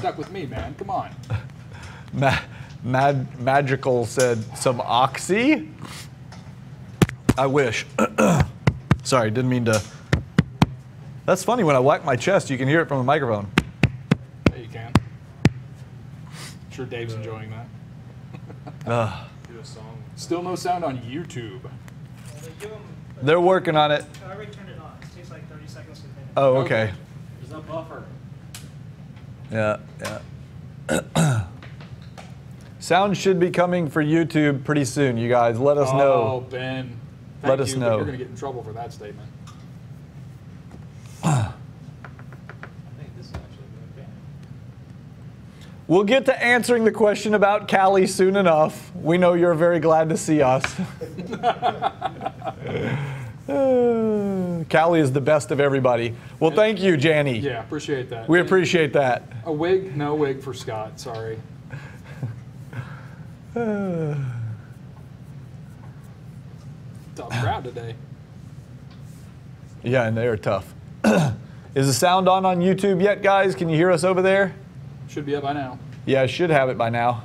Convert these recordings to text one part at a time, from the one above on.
stuck with me, man. Come on. Ma- Mad- Magical said some oxy. I wish. Sorry, didn't mean to. That's funny. When I whack my chest, you can hear it from the microphone. Yeah, you can. sure Dave's enjoying that. Ugh. Do a song. Still no sound on YouTube. They give 'em- They're working on it. I already turned it on. It takes like 30 seconds to. Oh, okay. There's a buffer. Yeah, yeah. Sound should be coming for YouTube pretty soon, you guys. Let us Oh, know. Oh, Ben. Let thank us you, but know. You're going to get in trouble for that statement. I think this is actually okay. We'll get to answering the question about Cali soon enough. We know you're very glad to see us. Cali is the best of everybody. Well, thank you, Janny. Yeah, appreciate that. We appreciate that. A wig? No wig for Scott. Sorry. Tough crowd today. Yeah, and they are tough. is the sound on on YouTube yet, guys? Can you hear us over there? Should be up by now. Yeah, I should have it by now.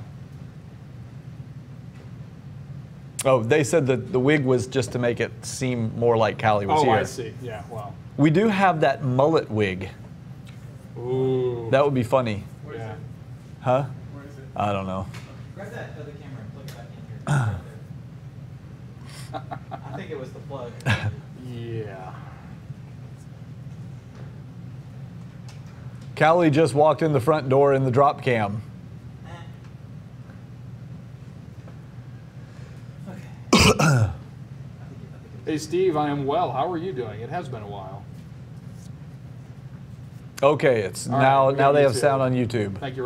Oh, they said that the wig was just to make it seem more like Cali was Oh, here. Oh, I see. Yeah, wow. We do have that mullet wig. Ooh. That would be funny. yeah. Huh? Where is it? I don't know. Grab that other camera and plug it back in here. I think it was the plug. Yeah. Cali just walked in the front door in the drop cam. Hey, Steve, I am well. How are you doing? It has been a while. Okay, it's All right, now got now they have YouTube. sound on YouTube. Thank you.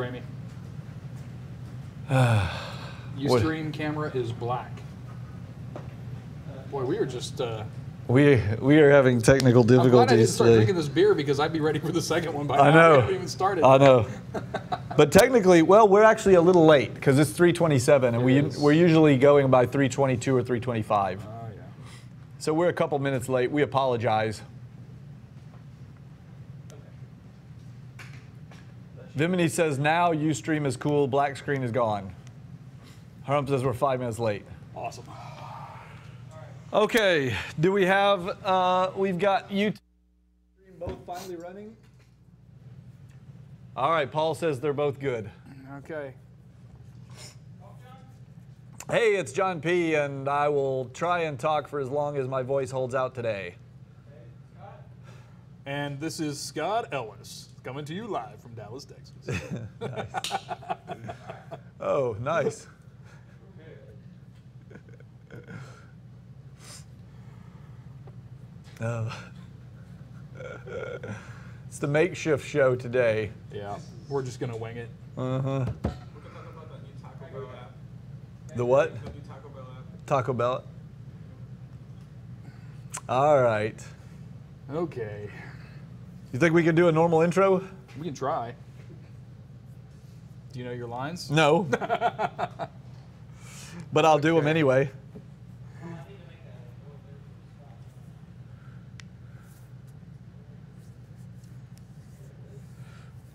What- Ustream camera is black. Boy, we were just. Uh, We we are having technical I'm glad I didn't start today. drinking this beer because I'd be ready for the second one by I now. know. Haven't even started. I know. But technically, well, we're actually a little late because it's 327, and we is. we're usually going by 322 or 325. Oh, yeah. So we're a couple minutes late. We apologize. Vimini says now Ustream is cool, black screen is gone. Harump says we're five minutes late. Awesome. Okay, do we have, uh, we've got YouTube both finally running? All right, Paul says they're both good. Okay. Hey, it's John P., and I will try and talk for as long as my voice holds out today. And this is Scott Ellis coming to you live from Dallas, Texas. nice. Oh, nice. Oh. It's the makeshift show today. yeah, we're just gonna wing it. Uh huh. We can talk about that new Taco Bell app. The what? Taco Bell. Taco Bell. All right. Okay, You think we can do a normal intro? we can try. Do you know your lines? No. but I'll do them anyway.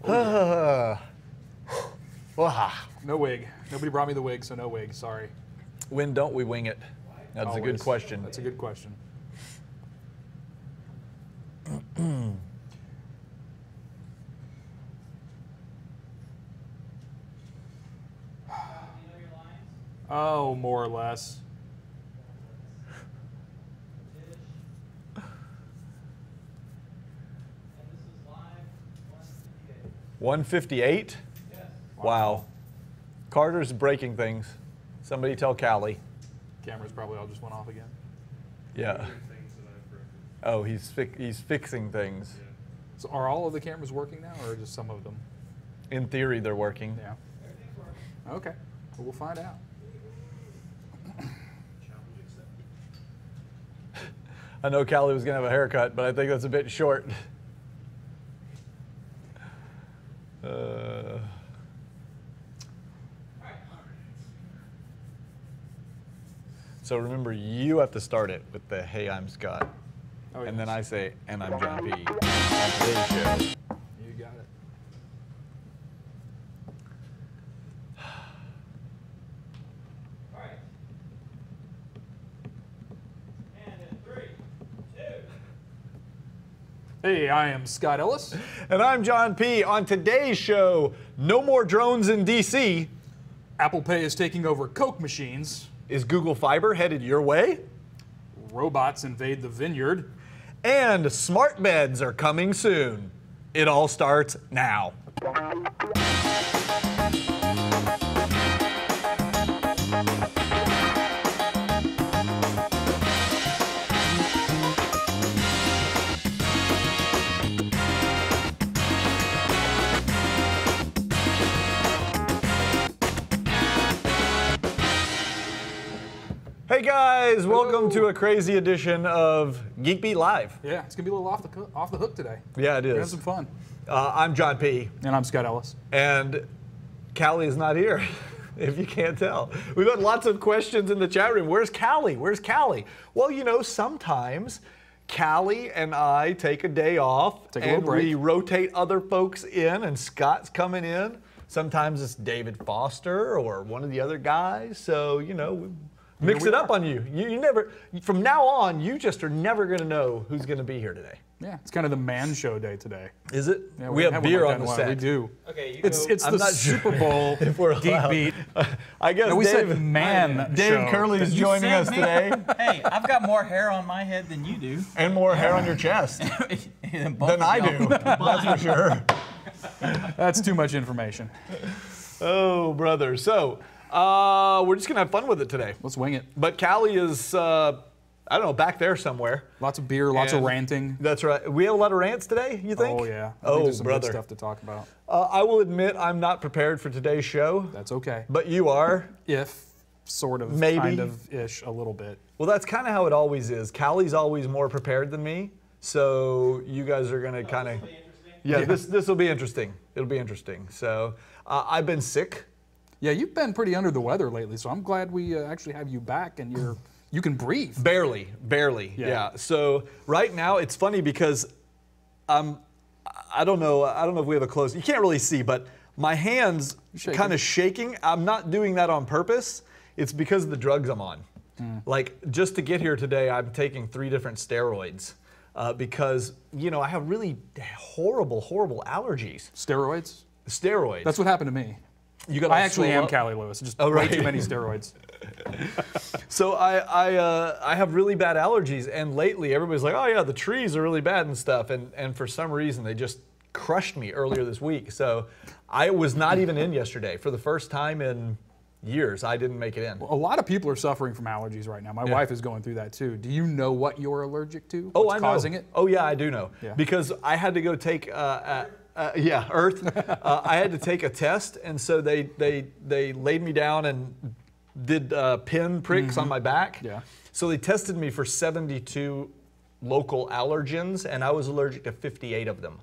No wig. Nobody brought me the wig, so no wig. Sorry. when don't we wing it? That's a good question. That's a good question. 158? Yes. Wow. Carter's breaking things. Somebody tell Cali. Cameras probably all just went off again. Yeah. Oh, he's fi he's fixing things. Yeah. So are all of the cameras working now, or just some of them? In theory, they're working. Yeah. Okay. Well, we'll find out. I know Cali was gonna have a haircut, but I think that's a bit short. So remember, you have to start it with the "Hey, I'm Scott," oh, and then I say, "And I'm John P." You got it. All right. and three, two. Hey, I am Scott Ellis. And I'm John P. On today's show, no more drones in D.C. Apple Pay is taking over Coke machines. Is Google Fiber headed your way? Robots invade the vineyard. And smart beds are coming soon. It all starts now. Guys, welcome to a crazy edition of Geek Beat Live. Yeah, it's gonna be a little off the off the hook today. Yeah, it is. Have some fun. Uh, I'm John P. And I'm Scott Ellis. and Cali is not here. If you can't tell, we've got lots of questions in the chat room. Where's Cali? Where's Cali? Well, you know, sometimes Cali and I take a day off Take a and break. we rotate other folks in, and Scott's coming in. Sometimes it's David Foster or one of the other guys. So you know, mix we it up are. on you. You, you never. From now on, you just are never going to know who's going to be here today. Yeah, it's kind of the man show day today. Is it? Yeah, we haven't have beer like on the in set. We do. Okay, It's it's I'm the Super Bowl if we're Geek allowed. Beat. I guess No, we Dave, said man Dave show. Curley is joining us me. today, hey, I've got more hair on my head than you do. and more hair on your chest than both than of I do. That's for sure. That's too much information. Oh, brother. So uh, we're just gonna have fun with it today. Let's wing it. But Cali is, uh, I don't know, back there somewhere. Lots of beer, lots And- of ranting. That's right. We have a lot of rants today. You think? Oh yeah. I think Oh, there's some brother. good stuff to talk about. Uh, I will admit I'm not prepared for today's show, That's okay. but you are. If sort of, Maybe. kind of ish, a little bit. Well, that's kind of how it always is. Cali's always more prepared than me, so you guys are gonna kind of. Yeah, Yeah. this this will be interesting. It'll be interesting. So uh, I've been sick. Yeah, you've been pretty under the weather lately, so I'm glad we uh, actually have you back and you're you can breathe. Barely, barely. Yeah. Yeah. So right now it's funny because I'm I don't know. I don't know if we have a close. You can't really see, but my hands kind of shaking. I'm not doing that on purpose. It's because of the drugs I'm on. Hmm. Like just to get here today, I'm taking three different steroids uh, because you know I have really horrible, horrible allergies. Steroids. Steroids. That's what happened to me. You got. I actually am up. Cali Lewis. Just Oh, way too many steroids. So I I, uh, I have really bad allergies, and lately everybody's like, oh yeah, the trees are really bad and stuff, and and for some reason they just crushed me earlier this week. So I was not even in yesterday for the first time in years. I didn't make it in. A lot of people are suffering from allergies right now. My wife is going through that too. Do you know what you're allergic to? Oh, What's I know. causing it? Oh yeah, I do know Yeah. because I had to go take. Uh, uh, uh, yeah, Earth. uh, I had to take a test, and so they they they laid me down and did uh, pin pricks on my back. Mm-hmm. Yeah. So they tested me for 72 local allergens, and I was allergic to 58 of them.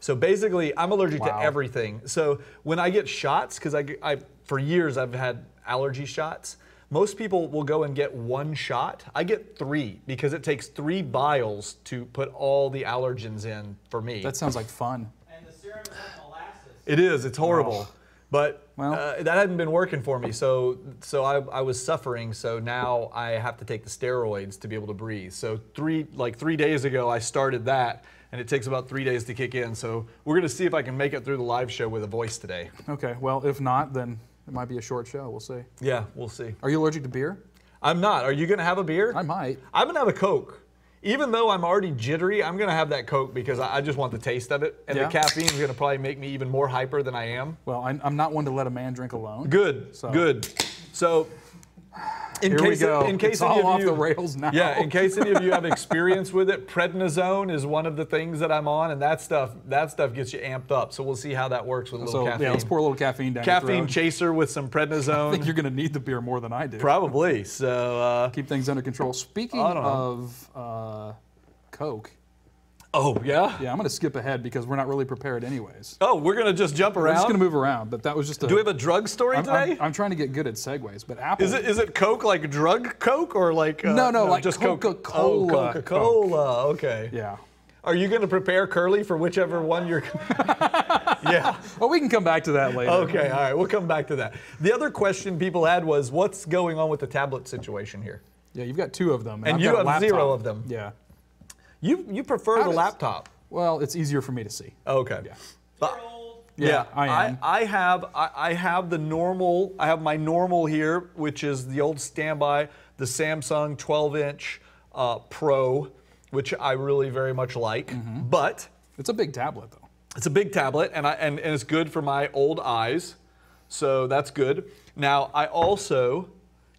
So basically, I'm allergic to everything. So when I get shots, because I, I for years I've had allergy shots. Most people will go and get one shot. I get three because it takes three vials to put all the allergens in for me. That sounds like fun. And the serum is like molasses. It is. It's horrible. But Well- uh, that hadn't been working for me, so so I, I was suffering. So now I have to take the steroids to be able to breathe. So three like three days ago I started that, and it takes about three days to kick in. So we're gonna see if I can make it through the live show with a voice today. Okay. Well, if not, then it might be a short show. We'll see. Yeah, we'll see. Are you allergic to beer? I'm not. Are you gonna have a beer? I might. I'm gonna have a Coke. Even though I'm already jittery, I'm gonna have that Coke because I, just want the taste of it, and Yeah. the is gonna probably make me even more hyper than I am. Well, I'm not one to let a man drink alone. Good, So- good. So, in Here we case go. in case it's all of off you, the rails now. yeah, in case any of you have experience with it, prednisone is one of the things that I'm on, and that stuff that stuff gets you amped up. So we'll see how that works with a little So caffeine. yeah, let's pour a little caffeine down. caffeine chaser with some prednisone. I think you're going to need the beer more than I do. Probably. So, uh, Keep things under control. Speaking I don't know. of uh, Coke, oh yeah. yeah, I'm going to skip ahead because we're not really prepared anyways. Oh, we're gonna just jump around? We're just going to move around, but that was just a. Do we have a drug story I'm, today? I'm, I'm trying to get good at segues, but Apple. is it is it Coke like drug Coke or like uh, No, no, like just Coca-Cola Oh, Coca Cola. Okay. Yeah. Are you going to prepare Curly for whichever one you're? yeah. Well, we can come back to that later. Okay. All right. We'll come back to that. The other question people had was, what's going on with the tablet situation here? Yeah, you've got two of them. And I've you have zero of them. Yeah. You you prefer How the does- laptop? Well, it's easier for me to see. Okay. Yeah. But- You're. Yeah, I am. I, have I, I have the normal. I have my normal here, which is the old standby, the Samsung 12-inch uh, Pro, which I really very much like. Mm-hmm. But It's a big tablet, though. it's a big tablet, and I and, and it's good for my old eyes, so that's good. Now I also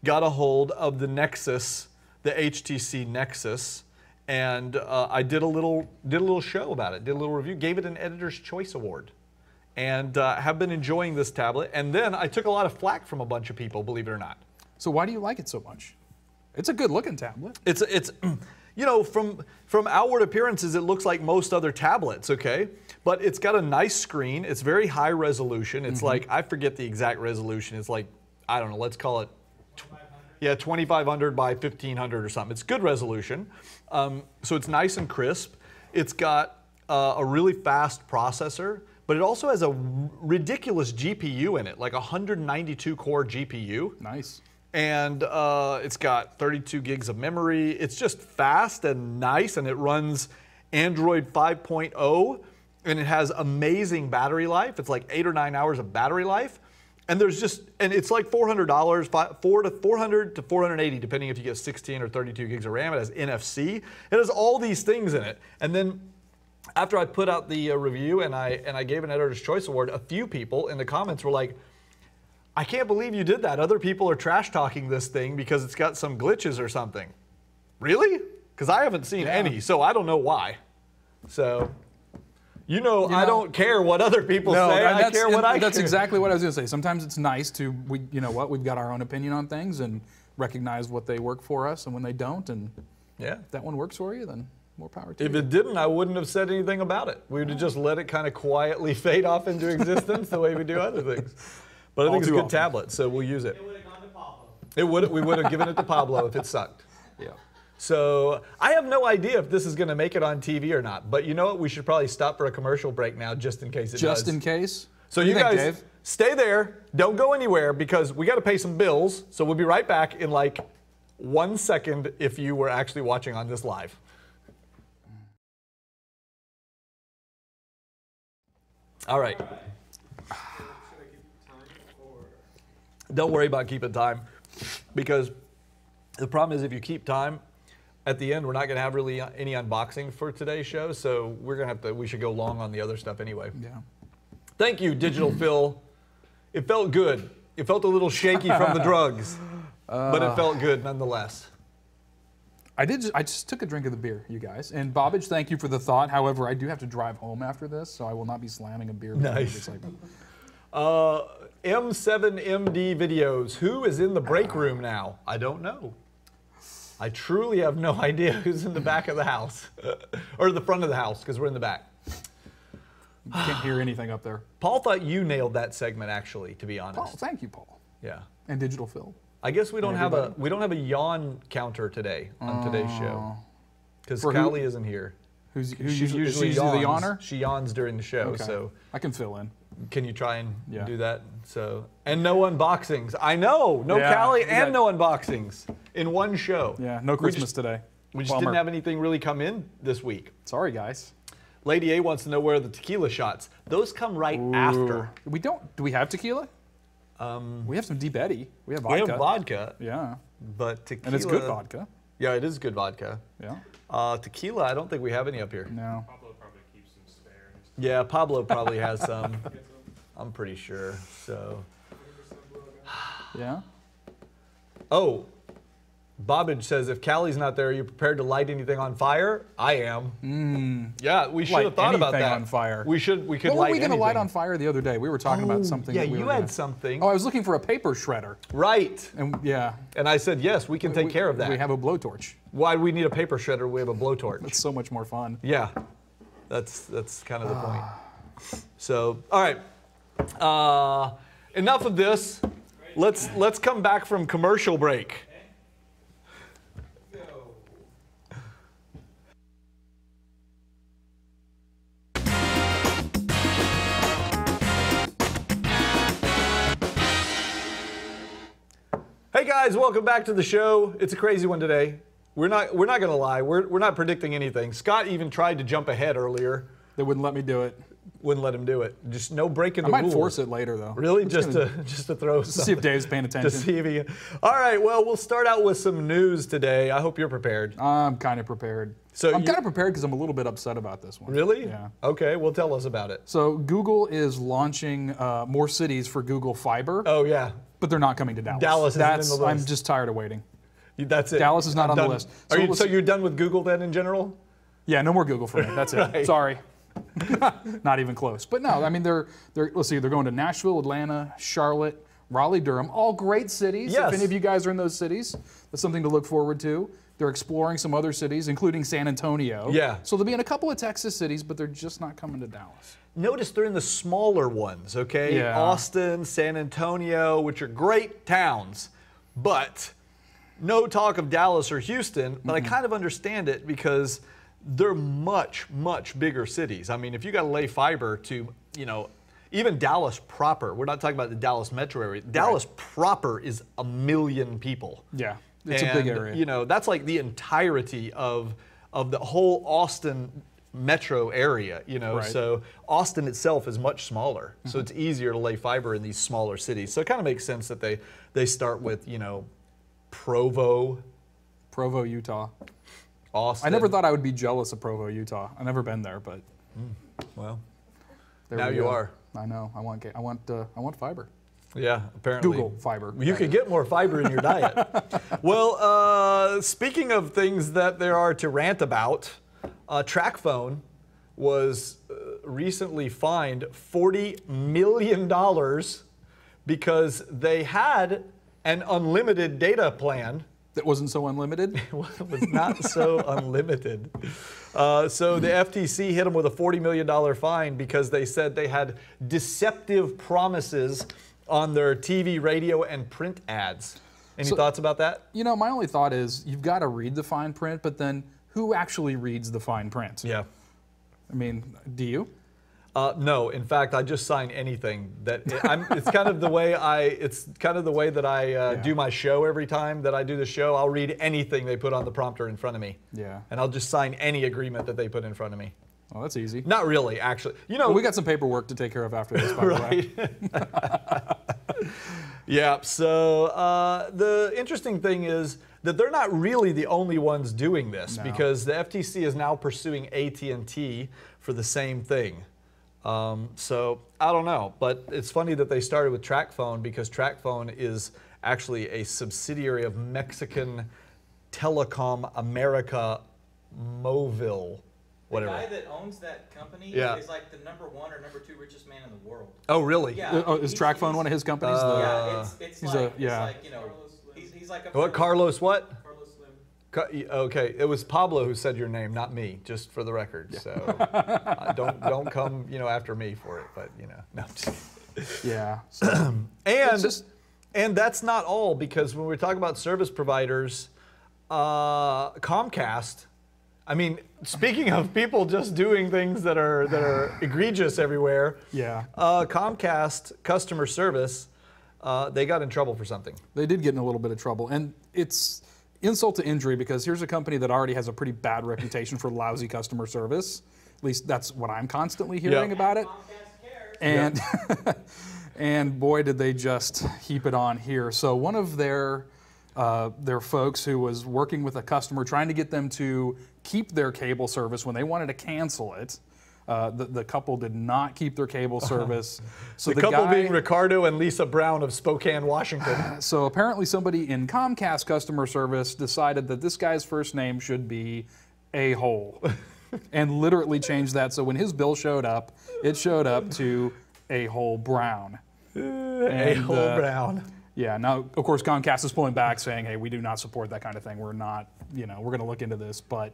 got a hold of the Nexus, the HTC Nexus, and uh, I did a little did a little show about it, did a little review, gave it an Editor's Choice Award, and uh, have been enjoying this tablet. And then I took a lot of flack from a bunch of people, believe it or not. So why do you like it so much? It's a good-looking tablet. It's it's you know from from outward appearances it looks like most other tablets, okay? But it's got a nice screen. It's very high resolution. It's like I forget the exact resolution. It's like I don't know. Let's call it yeah 2500 by 1500 or something. It's good resolution. Um, so it's nice and crisp. It's got uh, a really fast processor, but it also has a ridiculous GPU in it, like a 192 core GPU Nice. and uh, it's got 32 gigs of memory. It's just fast and nice, and it runs Android 5.0, and it has amazing battery life. It's like eight or nine hours of battery life, and there's just and it's like $400, four to 400 to 480, depending if you get 16 or 32 gigs of RAM. It has NFC. It has all these things in it, and then after I put out the uh, review and I and I gave an Editor's Choice Award, a few people in the comments were like. I can't believe you did that. Other people are trash talking this thing because it's got some glitches or something. Really? Because I haven't seen Yeah. any, so I don't know why. So, you know, You I don't care what other people say. and I that's, care and what I That's care. exactly what I was going to say. Sometimes it's nice to we, you know what, we've got our own opinion on things and recognize what they work for us and when they don't, and Yeah. if that one works for you, then more power to If you. If it didn't, I wouldn't have said anything about it. We would have just let it kind of quietly fade off into existence the way we do other things. But I All think it's a good often. tablet, so we'll use it. It would have gone to Pablo. It would we would have given it to Pablo if it sucked. yeah. So I have no idea if this is going to make it on TV or not. But you know what? We should probably stop for a commercial break now, just in case it Just does. in case. So you, think, guys Dave? stay there. Don't go anywhere because we got to pay some bills. So we'll be right back in like one second if you were actually watching on this live. All right. Don't worry about keeping time because the problem is if you keep time, at the end we're not going to have really any unboxing for today's show. So we're going to have to. We should go long on the other stuff anyway. Yeah. Thank you, Digital Phil. It felt good. It felt a little shaky from the drugs, but it felt good nonetheless. I did. Just, I just took a drink of the beer, you guys. And Bobbage, thank you for the thought. However, I do have to drive home after this, so I will not be slamming a beer. Nice. Uh, M7MD videos. Who is in the break room now? I don't know. I truly have no idea who's in the back of the house or the front of the house because we're in the back. Can't hear anything up there. Paul thought you nailed that segment actually, to be honest. Paul, thank you, Paul. Yeah. And Digital Phil. I guess we don't have a we don't have a yawn counter today on today's show uh, because Cali isn't here. Who's who She usually, usually is the yawns. honor? She yawns during the show, Okay. so I can fill in. Can you try and Yeah. do that? So and no unboxings. I know, no Yeah, Cali we got- and no unboxings in one show. Yeah, no We Christmas just- today. We just Bummer. didn't have anything really come in this week. Sorry, guys. Lady A wants to know where are the tequila shots. Those come right after. We don't. Do we have tequila? Um, we have some Deep Eddy. We have vodka. We have vodka, Yeah, but tequila. and it's good vodka. Yeah, it is good vodka. Yeah. Uh, tequila, I don't think we have any up here. No. Pablo probably keeps some spare. Yeah, Pablo probably has some. I'm pretty sure. So, Yeah. oh, Bobbage says if Cali's not there, are you prepared to light anything on fire? I am. Hmm. Yeah, we should Light have thought about that. on fire. We should. We could What were we going to light on fire the other day? We were talking Oh, about something. Yeah, that we you had gonna- something. Oh, I was looking for a paper shredder, Right. and yeah, And I said yes, we can take we- care of that. We have a blowtorch. Why do we need a paper shredder? We have a blowtorch. It's so much more fun. Yeah, that's that's kind of the ah. point. So, all right, uh, enough of this. Let's let's come back from commercial break. Hey guys, welcome back to the show. It's a crazy one today. We're not we're not gonna lie. We're we're not predicting anything. Scott even tried to jump ahead earlier. They wouldn't let me do it. Wouldn't let him do it. Just no breaking the rules. I might rules. force it later though. Really, just gonna- to just to throw to see if. Dave's paying attention. to see if he. All right. Well, we'll start out with some news today. I hope you're prepared. I'm kind of prepared. So I'm kind of prepared because I'm a little bit upset about this one. Really? Yeah. Okay. Well, tell us about it. So Google is launching uh, more cities for Google Fiber, Oh yeah, but they're not coming to Dallas. Dallas in That's, the I'm just tired of waiting. That's it. Dallas is not I'm on the done. list. Are So you, so you're done with Google then in general? Yeah, no more Google for me. That's it. Right. Sorry. Not even close. But no, I mean they're they're let's see, they're going to Nashville, Atlanta, Charlotte, Raleigh, Durham, all great cities. Yes. If any of you guys are in those cities, that's something to look forward to. They're exploring some other cities, including San Antonio. Yeah. So they'll be in a couple of Texas cities, but they're just not coming to Dallas. Notice they're in the smaller ones, okay? Yeah. Austin, San Antonio, which are great towns, but no talk of Dallas or Houston. But I kind of understand it because they're much, much bigger cities. I mean, if you got to lay fiber to, you know, even Dallas proper, we're not talking about the Dallas metro area. Dallas proper is a million people. Yeah. It's a big area. You know, that's like the entirety of of the whole Austin metro area, you know. Right. So Austin itself is much smaller. So Mm-hmm. it's easier to lay fiber in these smaller cities. So it kind of makes sense that they they start with, you know, Provo, Provo, Utah. Austin. I never thought I would be jealous of Provo, Utah. I've never been there, but well, there Now we you go. are. I know. I want I want uh, I want fiber. yeah, apparently. Google Fiber. You could get more fiber in your diet. well, uh, speaking of things that there are to rant about, uh, TracFone was uh, recently fined $40 million because they had an unlimited data plan. That wasn't so unlimited. It was not so unlimited. Uh, so the FTC hit them with a $40 million fine because they said they had deceptive promises on their TV, radio, and print ads. Any So- thoughts about that? You know, my only thought is you've got to read the fine print, but then who actually reads the fine print? Yeah. I mean, do you? Uh, no, in fact, I just sign anything that I'm. It's kind of the way I. It's kind of the way that I uh, Yeah. do my show. Every time that I do the show, I'll read anything they put on the prompter in front of me. Yeah. And I'll just sign any agreement that they put in front of me. Well, that's easy. Not really, actually. You know, Well, we got some paperwork to take care of after this, by the way. right. yeah. So uh, the interesting thing is that they're not really the only ones doing this No. because the FTC is now pursuing AT&T for the same thing. Um, so I don't know, but it's funny that they started with TracFone because TracFone is actually a subsidiary of Mexican Telecom America Movil, whatever. The guy that owns that company Yeah. is like the number one or number two richest man in the world. oh, really? Yeah. Oh, is he's- TracFone one of his companies? Uh, yeah, it's, it's he's like, a- it's like, you know, he's, he's like a What, Carlos? What? Carlos Slim. Ca- Okay, it was Pablo who said your name, not me, just for the record. So uh, don't don't come, you know, after me for it. But you know, no. Yeah. So, And just- and that's not all because when we talk about service providers, uh, Comcast. I mean, speaking of people just doing things that are that are egregious everywhere. Yeah. Uh, Comcast customer service, uh, they got in trouble for something. they did get in a little bit of trouble. And it's insult to injury because here's a company that already has a pretty bad reputation for lousy customer service. At least that's what I'm constantly hearing Yeah. about it. Comcast cares. And and boy, did they just heap it on here. So one of their uh, their folks who was working with a customer trying to get them to keep their cable service when they wanted to cancel it. Uh, the, the couple did not keep their cable service. So The, couple guy, being Ricardo and Lisa Brown of Spokane, Washington. so apparently somebody in Comcast customer service decided that this guy's first name should be a hole, and literally changed that. So when his bill showed up, it showed up to a hole Brown. A hole uh, Brown. Yeah. Now, of course, Comcast is pulling back, saying, "Hey, we do not support that kind of thing. We're not, you know, we're going to look into this." But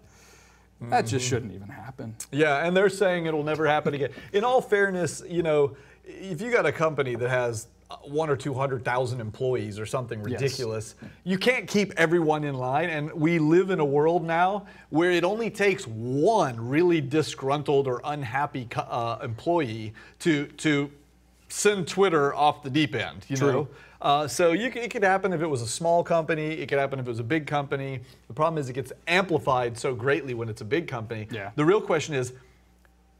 that just Mm-hmm. shouldn't even happen. Yeah, and they're saying it'll never happen again. In all fairness, you know, if you got a company that has one or two hundred thousand employees or something Yes. ridiculous, you can't keep everyone in line. And we live in a world now where it only takes one really disgruntled or unhappy uh, employee to to send Twitter off the deep end, you True. know? Uh, so you, it could happen if it was a small company. It could happen if it was a big company. The problem is it gets amplified so greatly when it's a big company. Yeah. The real question is,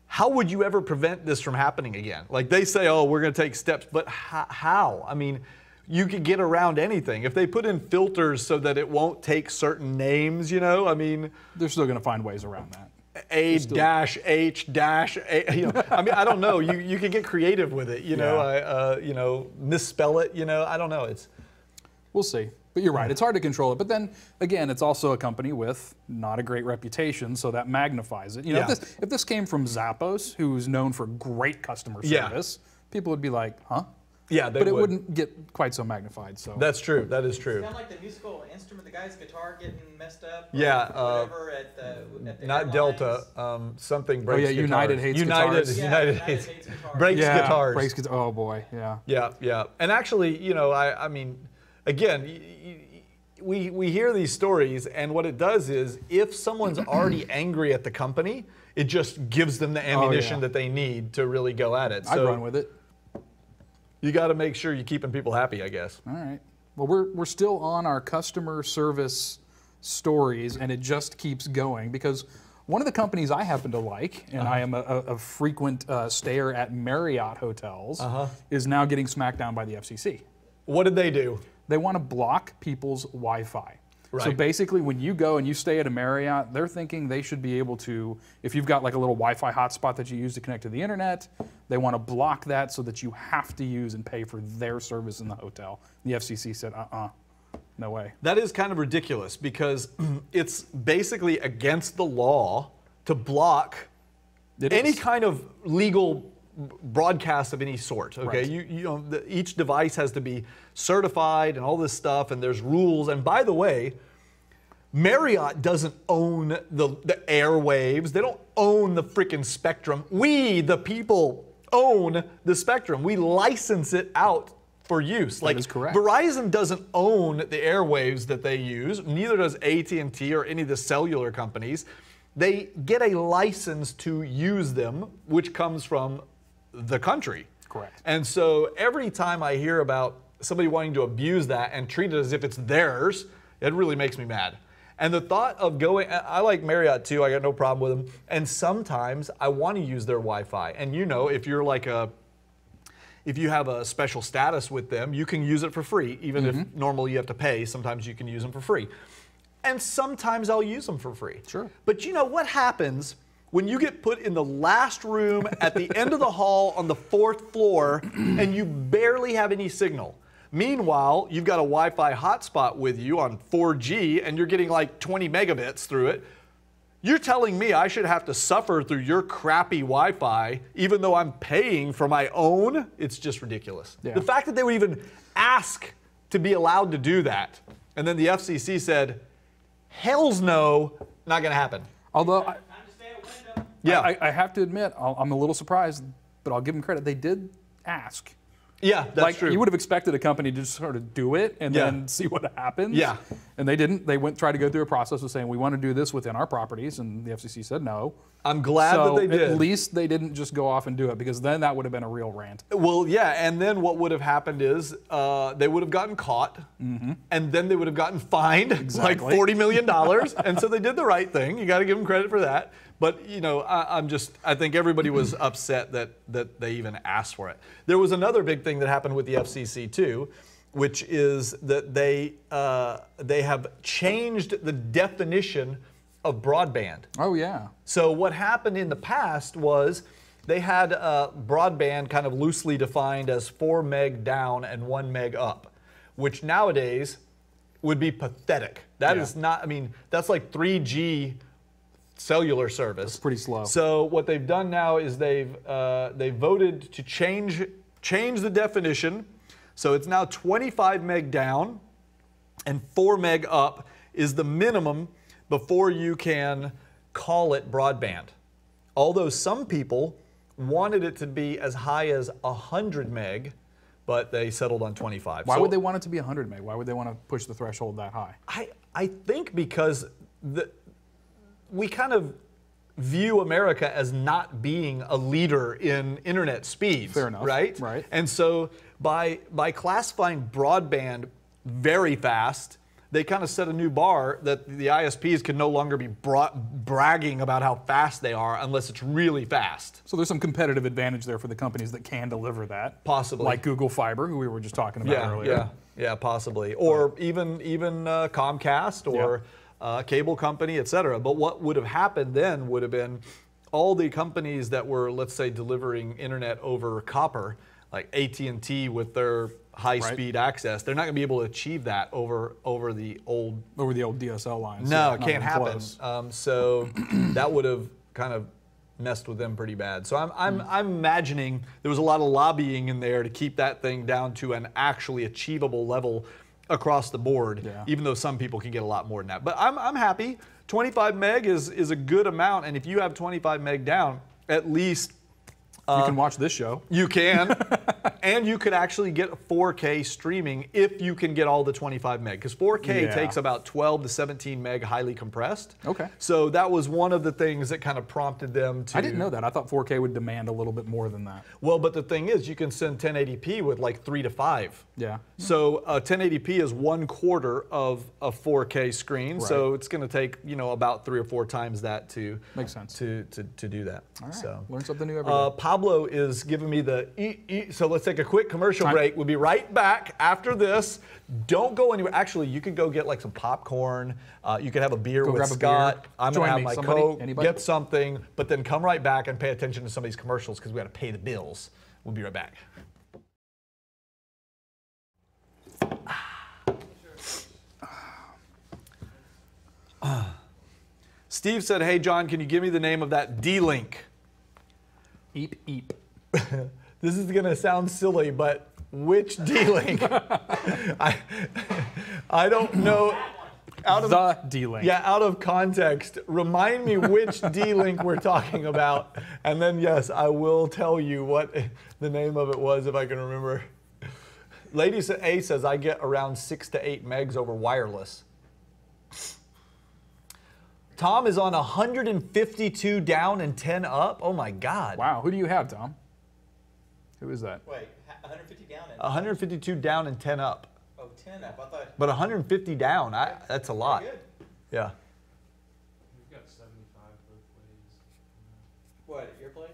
how would you ever prevent this from happening again? Like they say, oh, we're going to take steps, but how? I mean, you could get around anything. If they put in filters so that it won't take certain names, you know, I mean, They're still going to find ways around that. A dash H dash A, you know, I mean, I don't know. You, you can get creative with it, you know, Yeah. I, uh, you know, misspell it, you know, I don't know. It's, We'll see. But you're right, it's hard to control it. But then again, it's also a company with not a great reputation, so that magnifies it. You know, Yeah. if, this, if this came from Zappos, who's known for great customer Yeah. service, people would be like, huh? Yeah, they But it would. wouldn't get quite so magnified. So That's true. That is true. Kind of like the musical instrument, the guy's guitar getting messed up. or Yeah, uh, Whatever at the, at the Not airlines. Delta, um, something breaks Oh yeah, United guitars. hates United, guitars. Yeah, United, United hates, hates guitars. breaks yeah, guitars. breaks guitar- Oh boy, yeah. Yeah, yeah. And actually, you know, I, I mean, again, y- y- we, we hear these stories, and what it does is if someone's already angry at the company, it just gives them the ammunition Oh, yeah. that they need to really go at it. I'd run with it. You got to make sure you're keeping people happy, I guess. All right. Well, we're, we're still on our customer service stories, and it just keeps going because one of the companies I happen to like, and I am a, a, frequent uh, stayer at Marriott hotels, is now getting smacked down by the FCC. What did they do? They want to block people's Wi Fi. So basically, when you go and you stay at a Marriott, they're thinking they should be able to, if you've got like a little Wi Fi hotspot that you use to connect to the internet, they want to block that so that you have to use and pay for their service in the hotel. The FCC said, uh uh no way. That is kind of ridiculous because it's basically against the law to block It any is. kind of legal broadcast of any sort. Okay, Right. you you know the, each device has to be certified and all this stuff, and there's rules. And by the way, Marriott doesn't own the the airwaves. They don't own the freaking spectrum. We, the people, own the spectrum. We license it out for use. like is correct. Verizon doesn't own the airwaves that they use. Neither does AT&T or any of the cellular companies. They get a license to use them, which comes from the country. Correct. And so every time I hear about somebody wanting to abuse that and treat it as if it's theirs, it really makes me mad. And the thought of going, I like Marriott too, I got no problem with them. And sometimes I want to use their Wi Fi. And you know, if you're like a, if you have a special status with them, you can use it for free. Even if mm-hmm. normally you have to pay, sometimes you can use them for free. And sometimes I'll use them for free. Sure. But you know what happens when you get put in the last room at the end of the hall on the fourth floor and you barely have any signal? Meanwhile, you've got a Wi Fi hotspot with you on 4G and you're getting like 20 megabits through it. You're telling me I should have to suffer through your crappy Wi Fi even though I'm paying for my own? It's just ridiculous. Yeah. The fact that they would even ask to be allowed to do that, and then the FCC said, hell's no, not gonna happen. Although I, Time to stay at window. Yeah. I, I have to admit, I'll, I'm a little surprised, but I'll give them credit. They did ask. Yeah, that's like true. you would have expected a company to just sort of do it and Yeah. then see what happens. Yeah. And they didn't. They went try to go through a process of saying we want to do this within our properties, and the FCC said no. I'm glad so that they did. At least they didn't just go off and do it because then that would have been a real rant. Well, yeah, and then what would have happened is uh, they would have gotten caught, and then they would have gotten fined like forty million dollars, and so they did the right thing. You got to give them credit for that. But you know, I, I'm just I think everybody was upset that that they even asked for it. There was another big thing that happened with the FCC too, which is that they uh, they have changed the definition of broadband. Oh yeah. So what happened in the past was they had uh, broadband kind of loosely defined as four meg down and one meg up, which nowadays would be pathetic. That is Yeah. not. I mean, that's like 3G cellular service. It's pretty slow. So what they've done now is they've uh, they voted to change change the definition. So it's now 25 meg down and 4 meg up is the minimum before you can call it broadband. Although some people wanted it to be as high as 100 meg, but they settled on 25. Why So would they want it to be 100 meg? Why would they want to push the threshold that high? I, I think because the, we kind of view America as not being a leader in internet speeds. Fair enough, Right? right. And so by by classifying broadband very fast, they kind of set a new bar that the ISPs can no longer be bra- bragging about how fast they are unless it's really fast. So there's some competitive advantage there for the companies that can deliver that. Possibly. Like Google Fiber, who we were just talking about Yeah, earlier. yeah, yeah, possibly, or even even uh, Comcast or uh, cable company, et cetera. But what would have happened then would have been all the companies that were, let's say, delivering internet over copper, like AT and T with their high-speed access, they're not going to be able to achieve that over over the old. Over the old DSL lines. No, it can't happen. Um, so that would have kind of messed with them pretty bad. So I'm, I'm, I'm imagining there was a lot of lobbying in there to keep that thing down to an actually achievable level across the board, Yeah. even though some people can get a lot more than that. But I'm, I'm happy. 25 meg is, is a good amount. And if you have 25 meg down, at least you can uh, watch this show. you can. and you could actually get 4K streaming if you can get all the 25 meg. Because 4K Yeah. takes about 12 to 17 meg highly compressed. Okay. So that was one of the things that kind of prompted them to. I didn't know that. I thought 4K would demand a little bit more than that. Well, but the thing is, you can send 1080p with like three to five. Yeah. So uh, 1080p is one quarter of a 4K screen, so it's going to take you know about three or four times that to make sense. to to, to do that. All right. So Learn something new every day. uh, Pablo is giving me the e, e, so let's take a quick commercial Time. break. We'll be right back after this. Don't go anywhere. Actually, you could go get like some popcorn. Uh, you could have a beer Go with Scott. beer. I'm Join gonna have me. my Somebody? coke. Anybody? Get something, but then come right back and pay attention to some of these commercials because we got to pay the bills. We'll be right back. Steve said, "Hey John, can you give me the name of that D-Link?" eep, eep. This is gonna sound silly, but which D-Link? I, I don't know. Out of The D-Link. yeah, out of context, remind me which D-Link we're talking about, and then yes, I will tell you what the name of it was if I can remember. Lady A says I get around six to eight megs over wireless. Tom is on 152 down and 10 up. Oh my God. Wow. Who do you have, Tom? Who is that? Wait, ha- 150 down and 152 down and 10 up. oh, 10 up. I thought. But 150 down, I, that's a lot. Good. Yeah. We've got 75 both ways. What at your place?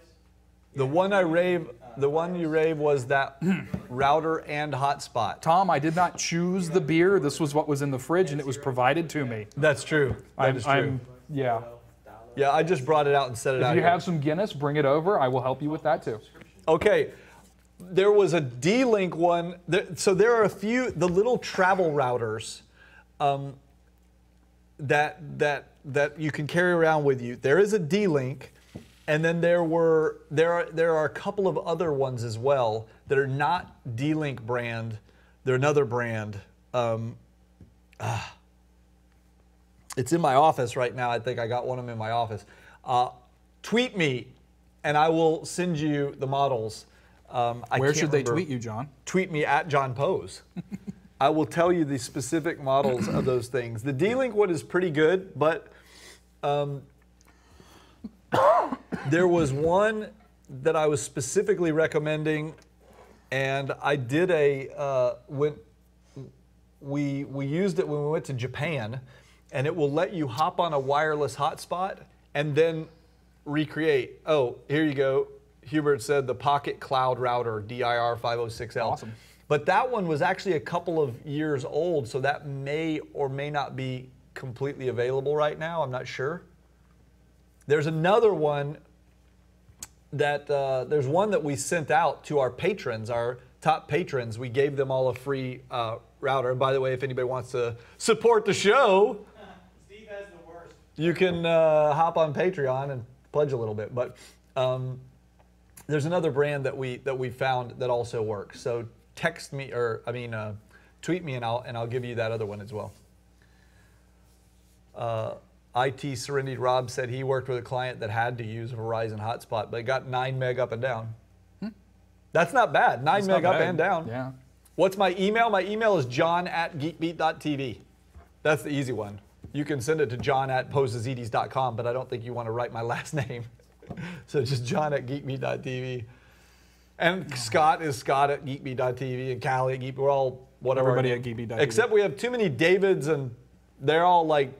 The one I rave, uh, the one you rave was that router and hotspot. Tom, I did not choose the beer. This was what was in the fridge, and it was provided to me. That's true. That I'm, is true. I'm- yeah. yeah, I just brought it out and set it out. If you here. have some Guinness, bring it over. I will help you with that too. Okay. There was a D-Link one. So there are a few the little travel routers um, that that that you can carry around with you. There is a D-Link, and then there were there are there are a couple of other ones as well that are not D-Link brand. They're another brand. Um, ah. It's in my office right now. I think I got one of them in my office. Uh, tweet me, and I will send you the models. Um, I Where should they remember. tweet you, John? Tweet me at John Poz. I will tell you the specific models of those things. The D-Link one is pretty good, but um, there was one that I was specifically recommending, and I did a uh, when we we used it when we went to Japan, and it will let you hop on a wireless hotspot and then recreate. Oh, here you go. Hubert said the Pocket Cloud Router DIR 506L. Awesome. But that one was actually a couple of years old, so that may or may not be completely available right now. I'm not sure. There's another one that uh, there's one that we sent out to our patrons, our top patrons. We gave them all a free uh, router. And by the way, if anybody wants to support the show, Steve has the worst. You can uh, hop on Patreon and pledge a little bit. But um, there's another brand that we that we found that also works. So text me or I mean uh, tweet me and I'll and I'll give you that other one as well. Uh, IT Serenity Rob said he worked with a client that had to use a Verizon hotspot, but it got nine meg up and down. That's not bad. Nine It's meg up and down. Yeah. What's my email? My email is john at geekbeat.tv. That's the easy one. You can send it to john at pozadzides.com, but I don't think you want to write my last name. so just john at geekbeat.tv. And Scott is Scott at geekbeat.tv and Cali at geek. We're all whatever. Everybody at geekbeat.tv. Except we have too many Davids and they're all like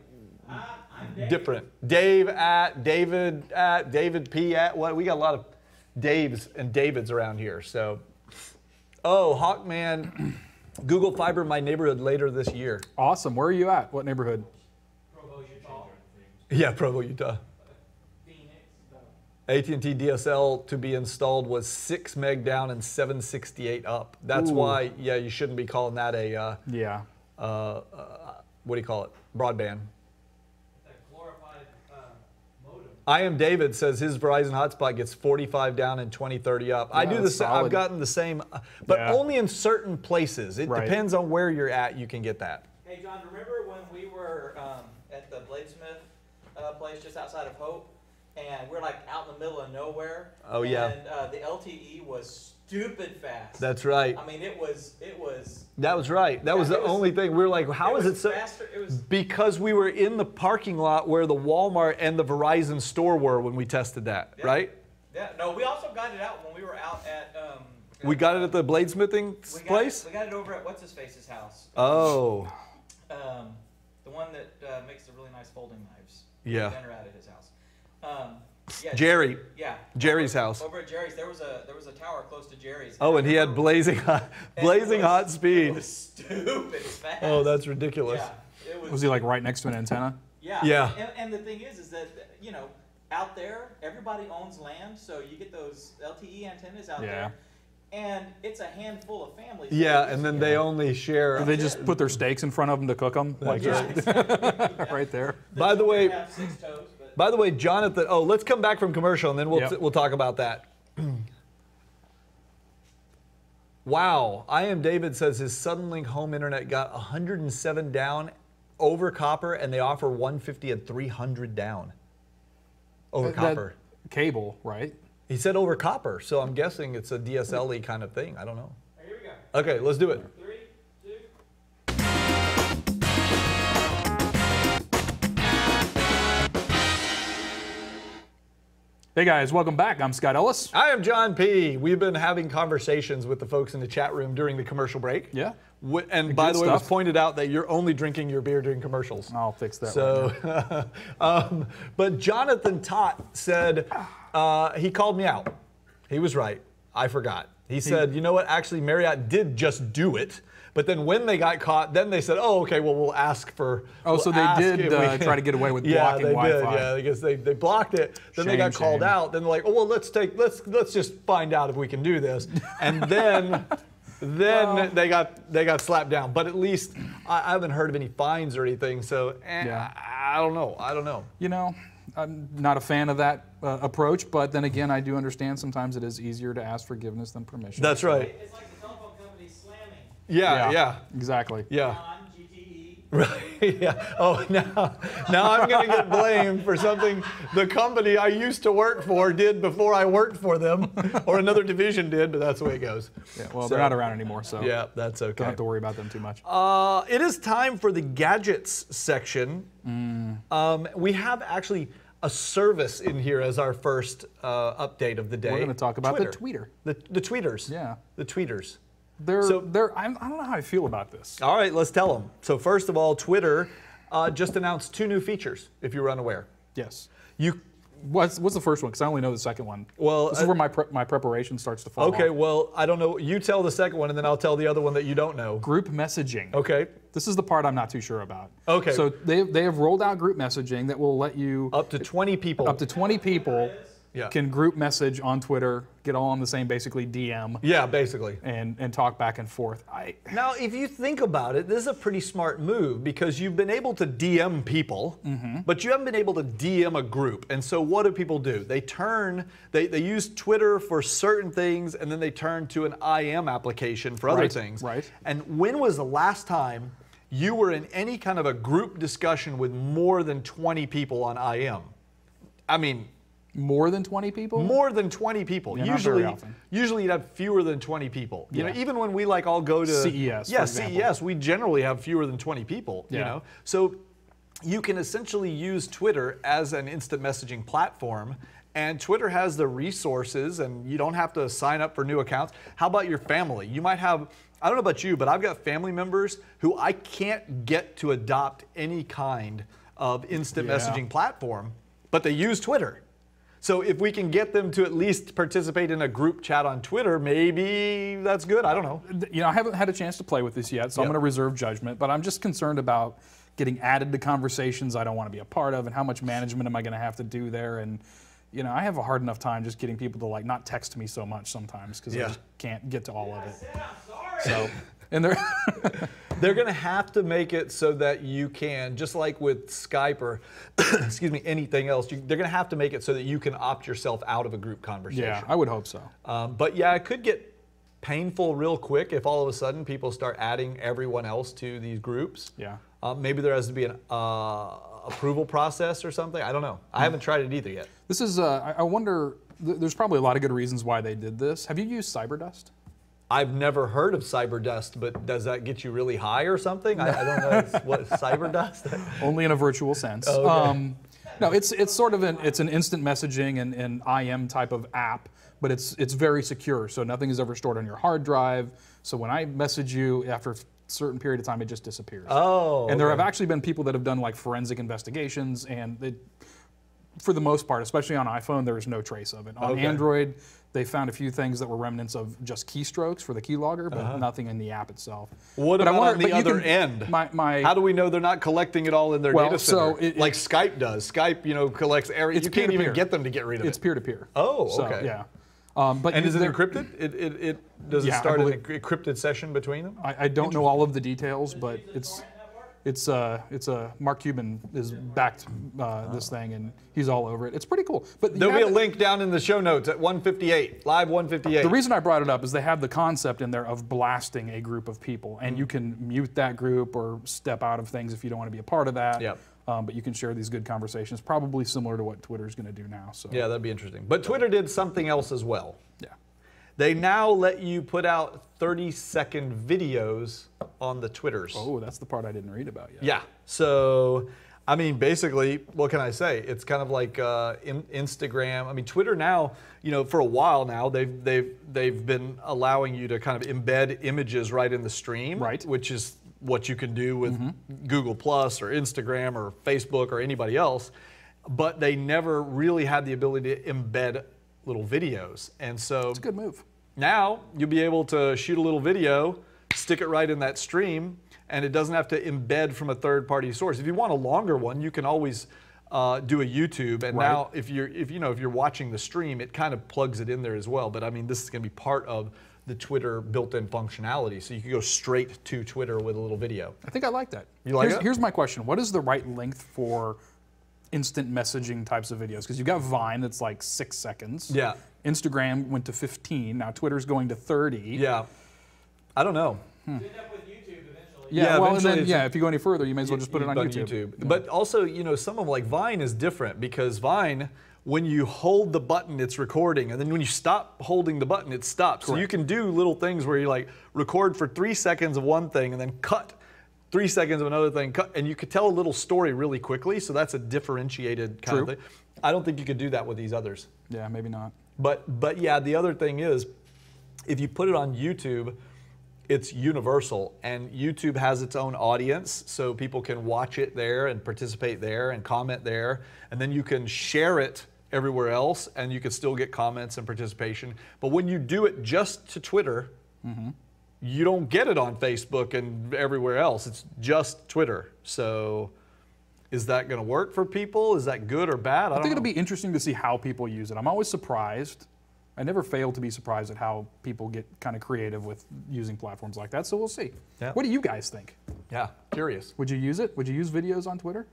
different. Dave at, David at, David P at. What? We got a lot of Daves and Davids around here. So, oh, Hawkman, Google Fiber my neighborhood later this year. Awesome. Where are you at? What neighborhood? Provo, Utah, Yeah, Provo, Utah. AT&T DSL to be installed was six meg down and 768 up. That's Ooh. why, yeah, you shouldn't be calling that a, uh, Yeah. uh, uh, what do you call it? Broadband. that glorified uh, modem. I am David says his Verizon hotspot gets 45 down and 20, 30 up. I do the same. I've gotten the same, uh, but Yeah. only in certain places. It Right. depends on where you're at. You can get that. Hey, John, remember when we were um, at the Bladesmith uh, place just outside of Hope? And we're like out in the middle of nowhere. Oh, yeah. And uh, the LTE was stupid fast. That's right. I mean, it was, it was. That was right. That was the was- only thing. We were like, how is was it so? faster? It was. Because we were in the parking lot where the Walmart and the Verizon store were when we tested that, Yeah. right? Yeah, no, we also got it out when we were out at. Um, We got it at the bladesmithing we place? It, we got it over at what's his face's house. Oh, Um, the one that uh, makes the really nice folding knives. Yeah. Dinner out at his house. Um, yeah. Jerry. Yeah. Jerry's over, house. Over at Jerry's, there was a there was a tower close to Jerry's. Oh, and he had blazing hot, and it blazing was- hot It speed. was stupid fast. Oh, that's ridiculous. Yeah. It was. Was he like right next to an antenna? Yeah. Yeah. And, and the thing is, is that you know, out there, everybody owns land, so you get those LTE antennas out Yeah. there, and it's a handful of families. Yeah, and then they only share. Did they just put their steaks in front of them to cook them? Like That's just right there. By the way, have six toes, but By the way, Jonathan. Oh, let's come back from commercial and then we'll Yep. we'll talk about that. wow, I am David says his Suddenlink home internet got 107 down over copper, and they offer 150 and 300 down over That- copper. Cable, right? He said over copper, so I'm guessing it's a DSLE kind of thing. I don't know. here we go. Okay, let's do it. Three, two. Hey guys, welcome back. I'm Scott Ellis. I am John P. We've been having conversations with the folks in the chat room during the commercial break. Yeah. Wh- And by the way, it was pointed out that you're only drinking your beer during commercials. I'll fix that. right So, um, but Jonathan Tott said uh, he called me out. He was right. I forgot. He said, you know what? Actually, Marriott did just do it. But then when they got caught, then they said, "Oh, okay. Well, we'll ask for." Oh, we'll so they did, uh, try to get away with yeah, blocking they Wi-Fi. Did, yeah, because they, they blocked it. Then they Shame, got called out. Then they're like, "Oh, well, let's take let's let's just find out if we can do this." And then. Then they got they got slapped down, but at least I, I haven't heard of any fines or anything. So eh, Yeah. I, I don't know. I don't know. You know, I'm not a fan of that uh, approach, but then again, I do understand sometimes it is easier to ask forgiveness than permission. That's right. It's like the telephone company slamming. Yeah, yeah, Exactly. yeah. Right. Yeah. Oh, now, now I'm going to get blamed for something the company I used to work for did before I worked for them, or another division did. But that's the way it goes. Yeah, well, So- they're not around anymore, so Yeah, that's okay. don't have to worry about them too much. Uh, it is time for the gadgets section. Um, we have actually a service in here as our first uh, update of the day. We're going to talk about the Twitter. tweeter. The, the tweeters. Yeah. The tweeters. They're, So- they're, I'm, I don't know how I feel about this. All right, let's tell them. So first of all, Twitter uh, just announced two new features. If you were unaware, Yes. you What's, what's the first one? Because I only know the second one. Well, this is uh, where my, pre- my preparation starts to fall okay? off. Well, I don't know. You tell the second one, and then I'll tell the other one that you don't know. Group messaging. Okay. This is the part I'm not too sure about. Okay. So they, they have rolled out group messaging that will let you Up to 20 people. up to 20 people Yeah. can group message on Twitter, get all on the same basically DM, yeah, basically. and and talk back and forth. I Now, if you think about it, this is a pretty smart move because you've been able to DM people, Mm-hmm. but you haven't been able to DM a group. And so, what do people do? They turn, they, they use Twitter for certain things, and then they turn to an IM application for other Right, things. right. And when was the last time you were in any kind of a group discussion with more than 20 people on IM? I mean, more than 20 people. more than 20 people. Yeah, usually, usually you'd have fewer than 20 people. You know, even when we like all go to CES, Yeah. CES, we generally have fewer than 20 people. You know, so you can essentially use Twitter as an instant messaging platform. And Twitter has the resources, and you don't have to sign up for new accounts. How about your family? You might have, I don't know about you, but I've got family members who I can't get to adopt any kind of instant Yeah. messaging platform, but they use Twitter. So if we can get them to at least participate in a group chat on Twitter, maybe that's good. I don't know. you know, I haven't had a chance to play with this yet, so I'm going to reserve judgment. But I'm just concerned about getting added to conversations I don't want to be a part of, and how much management am I going to have to do there? And you know, I have a hard enough time just getting people to like not text me so much sometimes because Yeah. I just can't get to all of it. I'm sorry. So, and they're They're going to have to make it so that you can, just like with Skype or, excuse me, anything else, you, they're going to have to make it so that you can opt yourself out of a group conversation. yeah, I would hope so. Um, but yeah, it could get painful real quick if all of a sudden people start adding everyone else to these groups. Yeah. Uh, maybe there has to be an uh, approval process or something. I don't know. I haven't tried it either yet. This is, uh, I, I wonder. Th- there's probably a lot of good reasons why they did this. Have you used Cyberdust? I've never heard of cyber dust, but does that get you really high or something? I, I don't know. What cyber dust? only in a virtual sense. Oh, okay. Um, no, it's it's sort of an it's an instant messaging and, and IM type of app, but it's it's very secure. So nothing is ever stored on your hard drive. So when I message you after a certain period of time, it just disappears. Oh, and there have actually been people that have done like forensic investigations, and it, for the most part, especially on iPhone, there is no trace of it. On Okay. Android, they found a few things that were remnants of just keystrokes for the keylogger, but nothing in the app itself. What But I about wonder- on the other can- end? My, my, How do we know they're not collecting it all in their Well, data center? so it- like it- Skype does. Skype, you know, collects every. You can't even get them to get rid of It's it. It's peer to peer. Oh, So, okay. yeah. Um, but And is it encrypted? It, it, it does Yeah, it start an encrypted session between them? I, I don't know all of the details, but it's it's uh it's a Mark Cuban is backed uh, this thing and he's all over it. It's pretty cool. But There'll be a link down in the show notes at 158, live 158. The reason I brought it up is they have the concept in there of blasting a group of people, and you can mute that group or step out of things if you don't want to be a part of that. Yep. Um, but you can share these good conversations, probably similar to what Twitter's going to do now. So yeah, that'd be interesting. But Twitter did something else as well. yeah. They now let you put out 30 second videos on the Twitters. Oh, that's the part I didn't read about yet. Yeah. So, I mean, basically, what can I say? It's kind of like uh, in, Instagram. I mean, Twitter now. You know, for a while now, they've they've they've been allowing you to kind of embed images right in the stream, Right. Which is what you can do with Google Plus or Instagram or Facebook or anybody else. But they never really had the ability to embed little videos, and so It's a good move. now you'll be able to shoot a little video, stick it right in that stream, and it doesn't have to embed from a third-party source. If you want a longer one, you can always uh, do a YouTube. And Right. now, if you're if you know if you're watching the stream, it kind of plugs it in there as well. But I mean, this is going to be part of the Twitter built-in functionality, so you can go straight to Twitter with a little video. I think I like that. You like here's, it? Here's my question: What is the right length for instant messaging types of videos? Because you've got Vine that's like six seconds. Yeah. Instagram went to 15. Now Twitter's going to 30. Yeah, I don't know. You end up with YouTube eventually. Yeah. Yeah, well, and then yeah, if you go any further, you may as well just put it on YouTube. But also, you know, some of like Vine is different because Vine, when you hold the button, it's recording, and then when you stop holding the button, it stops. So you can do little things where you like record for three seconds of one thing and then cut three seconds of another thing, cut, and you could tell a little story really quickly. So that's a differentiated kind of thing. I don't think you could do that with these others. Yeah, maybe not. But but yeah, the other thing is, if you put it on YouTube, it's universal, and YouTube has its own audience, so people can watch it there and participate there and comment there, and then you can share it everywhere else, and you can still get comments and participation. But when you do it just to Twitter, mm-hmm. you don't get it on Facebook and everywhere else. It's just Twitter. So. Is that going to work for people? Is that good or bad? I, I think don't it'll be interesting to see how people use it. I'm always surprised. I never fail to be surprised at how people get kind of creative with using platforms like that. So we'll see. Yeah. What do you guys think? yeah, curious. Would you use it? Would you use videos on Twitter?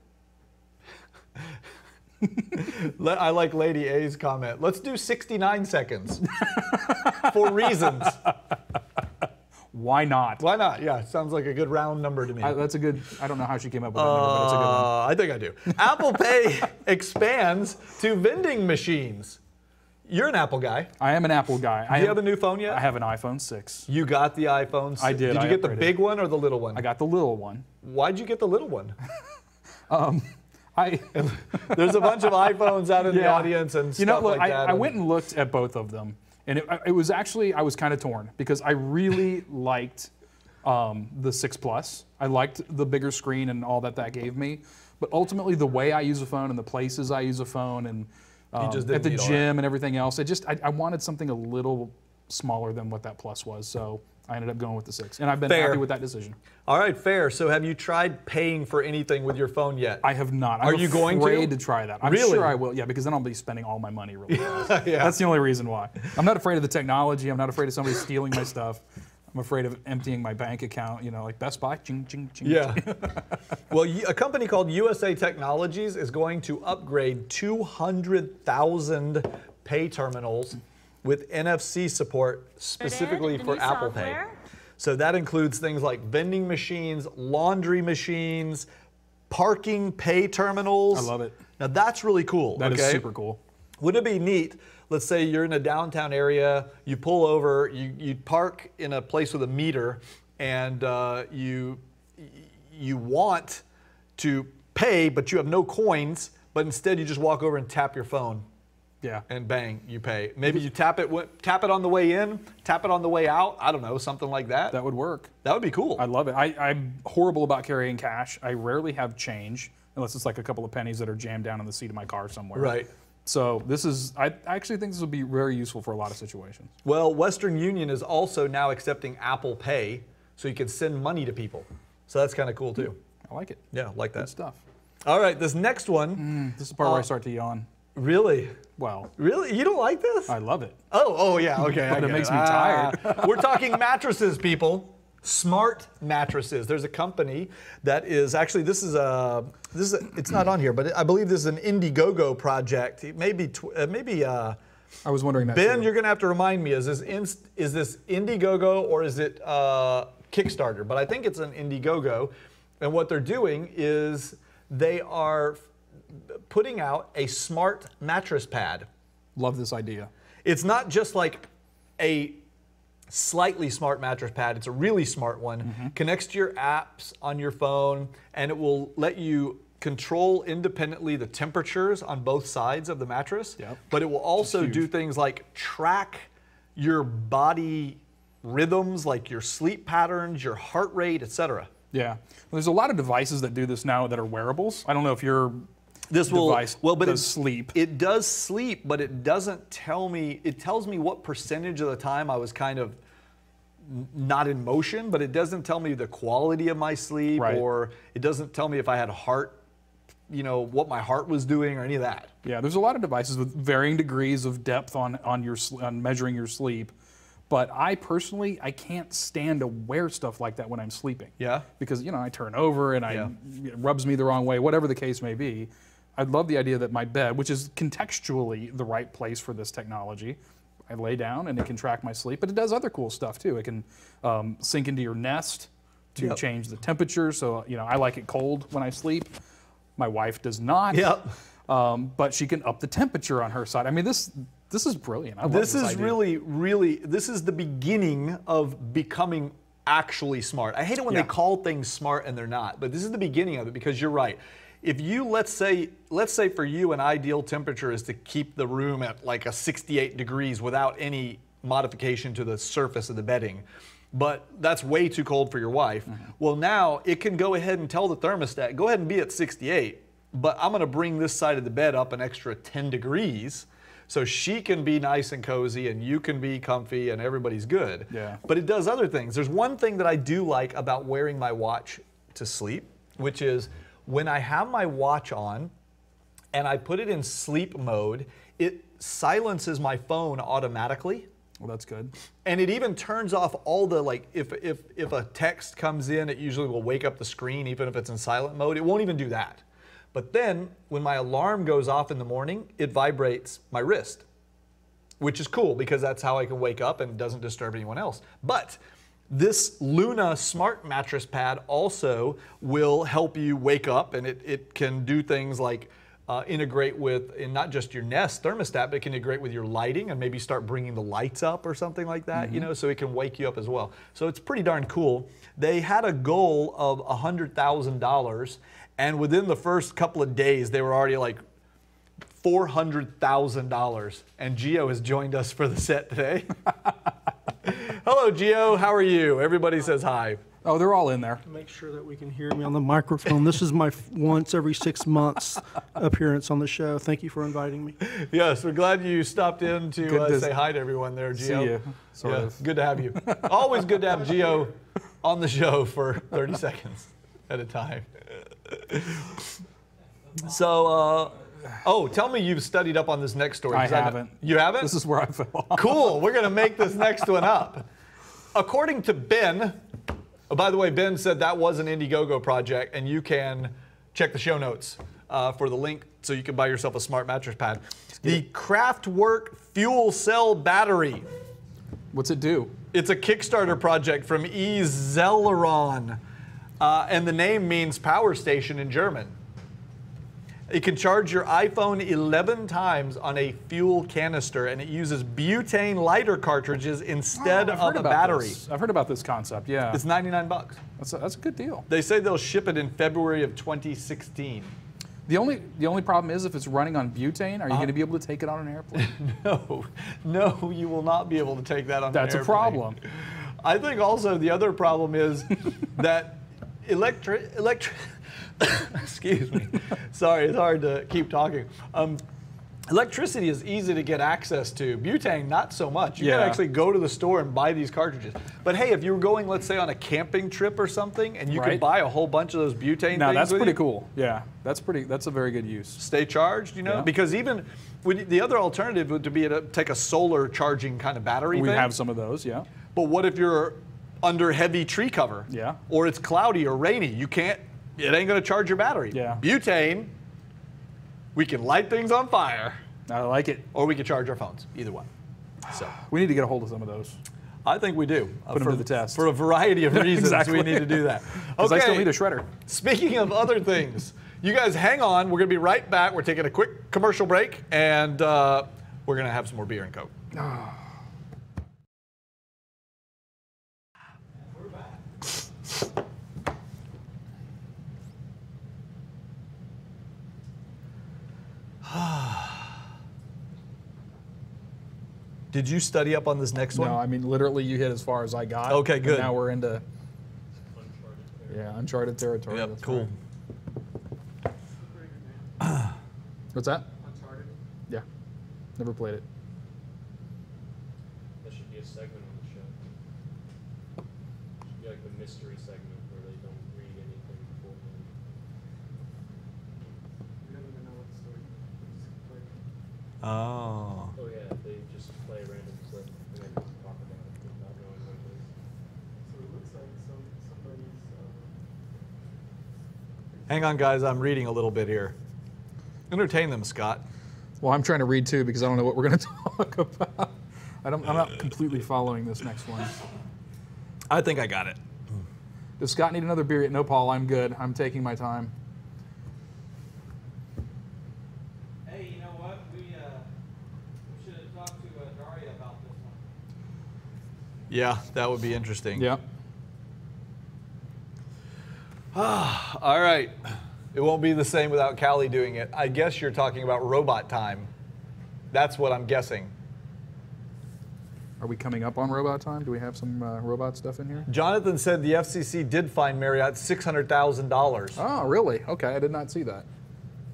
I like Lady A's comment. Let's do 69 seconds for reasons. Why not? Why not? Yeah, sounds like a good round number to me. I, that's a good. I don't know how she came up with that number, but it's a good one. Uh, I think I do. Apple Pay expands to vending machines. You're an Apple guy. I am an Apple guy. I Do you have a new phone yet? I have an iPhone 6. You got the iPhone. 6. I did, Did I you get the big one or the little one? I got the little one. Why'd you get the little one? I, There's a bunch of iPhones out in the audience and stuff like that. you know, look, like I. I went and looked at both of them, and it, it was actually I was kind of torn because I really liked um, the six plus. I liked the bigger screen and all that that gave me, but ultimately the way I use a phone and the places I use a phone and um, just at the gym and everything else, I just I, I wanted something a little smaller than what that plus was. So I ended up going with the six, and I've been Fair. happy with that decision. All right, fair. So have you tried paying for anything with your phone yet? I have not. I'm Are you going to? afraid to? try that. I'm Really? sure I will. Yeah, because then I'll be spending all my money really. Yeah. That's the only reason why. I'm not afraid of the technology. I'm not afraid of somebody stealing my stuff. I'm afraid of emptying my bank account. You know, like Best Buy. Ching, ching, ching, Yeah. ching. well, y- a company called USA Technologies is going to upgrade 200,000 pay terminals with NFC support specifically for new Apple Pay. So that includes things like vending machines, laundry machines, parking pay terminals. I love it. Now that's really cool. That is okay? super cool. Wouldn't it be neat? Let's say you're in a downtown area, you pull over, you, you park in a place with a meter, and uh, you you want to pay, but you have no coins, but instead you just walk over and tap your phone, Yeah. and bang, you pay. Maybe you tap it tap it on the way in, tap it on the way out. I don't know, something like that. That would work. That would be cool. I love it. I, I'm horrible about carrying cash. I rarely have change unless it's like a couple of pennies that are jammed down in the seat of my car somewhere. Right. So this is. I actually think this would be very useful for a lot of situations. Well, Western Union is also now accepting Apple Pay, so you can send money to people. So that's kind of cool too. I like it. Yeah, like Good that. stuff. All right, this next one. This is the part where I Uh, start to yawn. Really? Well, Really? You don't like this? I love it. oh, oh yeah, okay. But it makes me Ah, we're talking mattresses, people. Smart mattresses. There's a company that is actually this is a this is a, it's not on here, but I believe this is an Indiegogo project. Maybe tw- uh, maybe uh, I was wondering that. Ben, too. you're gonna have to remind me. Is this inst- is this Indiegogo or is it uh, Kickstarter? But I think it's an Indiegogo, and what they're doing is they are putting out a smart mattress pad. love this idea. It's not just like a slightly smart mattress pad, it's a really smart one. Mm-hmm. Connects to your apps on your phone, and it will let you control independently the temperatures on both sides of the mattress. Yep. But it will also do things like track your body rhythms, like your sleep patterns, your heart rate, etc. Yeah. Well, there's a lot of devices that do this now that are wearables. I don't know if your This will device well, but does it sleep. It does sleep, but it doesn't tell me. It tells me what percentage of the time I was kind of not in motion, but it doesn't tell me the quality of my sleep, Right. or it doesn't tell me if I had heart, you know, what my heart was doing, or any of that. Yeah, there's a lot of devices with varying degrees of depth on on your on measuring your sleep. But I personally, I can't stand to wear stuff like that when I'm sleeping. Yeah? Because you know I turn over and I Yeah. it rubs me the wrong way, whatever the case may be. I'd love the idea that my bed, which is contextually the right place for this technology, I lay down and it can track my sleep. But it does other cool stuff too. It can um, sync into your nest to Yep. change the temperature. So you know I like it cold when I sleep. My wife does not. Yep. Um, but she can up the temperature on her side. I mean, this this is brilliant. I love This is idea. really, really. This is the beginning of becoming actually smart. I hate it when Yeah. they call things smart and they're not, but this is the beginning of it because you're right. If you let's say let's say for you an ideal temperature is to keep the room at like a 68 degrees without any modification to the surface of the bedding. But that's way too cold for your wife. Mm-hmm. Well, now it can go ahead and tell the thermostat, go ahead and be at 68, but I'm going to bring this side of the bed up an extra 10 degrees so she can be nice and cozy and you can be comfy and everybody's good. Yeah. But it does other things. There's one thing that I do like about wearing my watch to sleep, which is when I have my watch on and I put it in sleep mode, it silences my phone automatically. Well, that's good. And it even turns off all the like if if if a text comes in, it usually will wake up the screen even if it's in silent mode. It won't even do that. But then when my alarm goes off in the morning, it vibrates my wrist. Which is cool because that's how I can wake up and doesn't disturb anyone else. But this Luna smart mattress pad also will help you wake up and it, it can do things like uh, integrate with, in not just your Nest thermostat, but it can integrate with your lighting and maybe start bringing the lights up or something like that, you know, so it can wake you up as well. So it's pretty darn cool. They had a goal of $100,000 And within the first couple of days, they were already like $400,000. And Geo has joined us for the set today. Hello, Geo. How are you? Everybody says hi. Oh, they're all in there. Make sure that we can hear me on the microphone. This is my once every six months appearance on the show. Thank you for inviting me. Yes, we're glad you stopped in to uh, to say hi to everyone there, See Geo. you, sort yeah, of. good to have you. Always good to have Geo on the show for 30 seconds at a time. So, uh, oh, tell me you've studied up on this next story. I haven't. You haven't? This is where I fell off. cool. We're going to make this next one up. According to Ben, oh, by the way, Ben said that was an Indiegogo project, and you can check the show notes uh, for the link so you can buy yourself a smart mattress pad. The Kraftwerk fuel cell battery. What's it do? It's a Kickstarter project from E. Zelleron, uh, and the name means power station in German. It can charge your iPhone 11 times on a fuel canister, and it uses butane lighter cartridges instead Oh, of a battery. this. I've heard about this concept. Yeah, It's 99 bucks. that's a, that's a good deal. They say they'll ship it in February of 2016. The only the only problem is if it's running on butane, Uh-huh. are you going to be able to take it on an airplane? No, no, you will not be able to take that on. an That's a problem. I think also the other problem is that electric electric. excuse me. Sorry, it's hard to keep talking. Um, electricity is easy to get access to. Butane, not so much. You Yeah. can actually go to the store and buy these cartridges. But hey, if you were going, let's say, on a camping trip or something, and you could buy a whole bunch of those butane Now that's pretty you, cool. Yeah, that's pretty. That's a very good use. stay charged, you know? Yeah. Because even when, the other alternative would to be to take a solar charging kind of battery We thing. have some of those. Yeah. But what if you're under heavy tree cover? Yeah. Or it's cloudy or rainy. You can't, it ain't gonna charge your battery. Yeah. Butane, we can light things on fire I like it. or we can charge our phones. Either one. So We need to get a hold of some of those. I think we do. uh, Put 'em for, to the test. For a variety of reasons, Exactly. we need to do that. Because I still need a shredder. Speaking of other things, you guys hang on. We're going to be right back. We're taking a quick commercial break and uh, we're going to have some more beer and Coke. Did you study up on this next one? No, I mean literally, you hit as far as I got. Okay, and good. now we're into uncharted yeah uncharted territory. Yep, that's cool. right. What's that? Uncharted. Yeah, never played it. That should be a segment on the show. Should be like the mystery segment where they don't read anything beforehand. Oh. Oh yeah, they just play a random clip and then talk about it without knowing what it is. So it looks like some, somebody's, uh, Hang on, guys. I'm reading a little bit here. Entertain them, Scott. Well, I'm trying to read too because I don't know what we're going to talk about. I don't, I'm not completely following this next one. I think I got it. Does Scott need another beer? No, Paul. I'm good. I'm taking my time. Hey, you know what? We, uh, we should have talked to uh, Daria about this one. Yeah, that would be interesting. Yeah. All right. It won't be the same without Cali doing it. I guess you're talking about robot time. That's what I'm guessing. Are we coming up on robot time? Do we have some uh, robot stuff in here? Jonathan said the FCC did fine Marriott $600,000. Oh, really? Okay, I did not see that.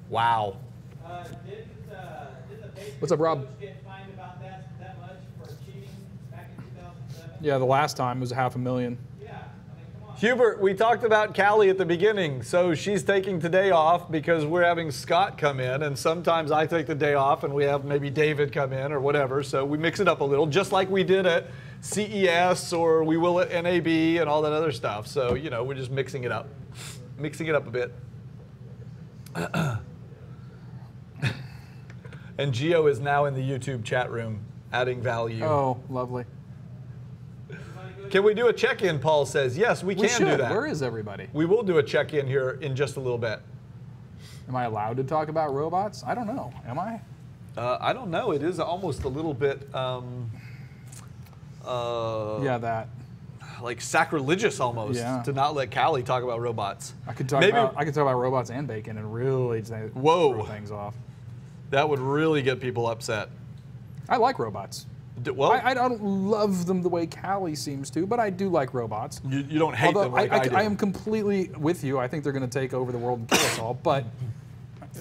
Wow. Uh, didn't, uh, didn't the Patriots What's up, Rob? coach get fined about that, that much for cheating back in 2007? Yeah, the last time was half a million. Yeah, I mean, come on. Hubert, we talked about Cali at the beginning. So she's taking today off because we're having Scott come in, and sometimes I take the day off and we have maybe David come in or whatever. So we mix it up a little, just like we did at CES or we will at NAB and all that other stuff. So, you know, we're just mixing it up, mixing it up a bit. and Geo is now in the YouTube chat room adding value. Oh, lovely. Can we do a check in? Paul says. Yes, we can should. do that. Where is everybody? We will do a check in here in just a little bit. Am I allowed to talk about robots? I don't know. Am I? Uh, I don't know. It is almost a little bit. Um, uh, yeah, that. like sacrilegious almost Yeah. to not let Cali talk about robots. I could talk Maybe about I could talk about robots and bacon and really Whoa. throw things off. that would really get people upset. I like robots. D- Well, I, I don't love them the way Cali seems to, but I do like robots. you, you don't hate Although them like I, I, do. I am completely with you. I think they're going to take over the world and kill us all. But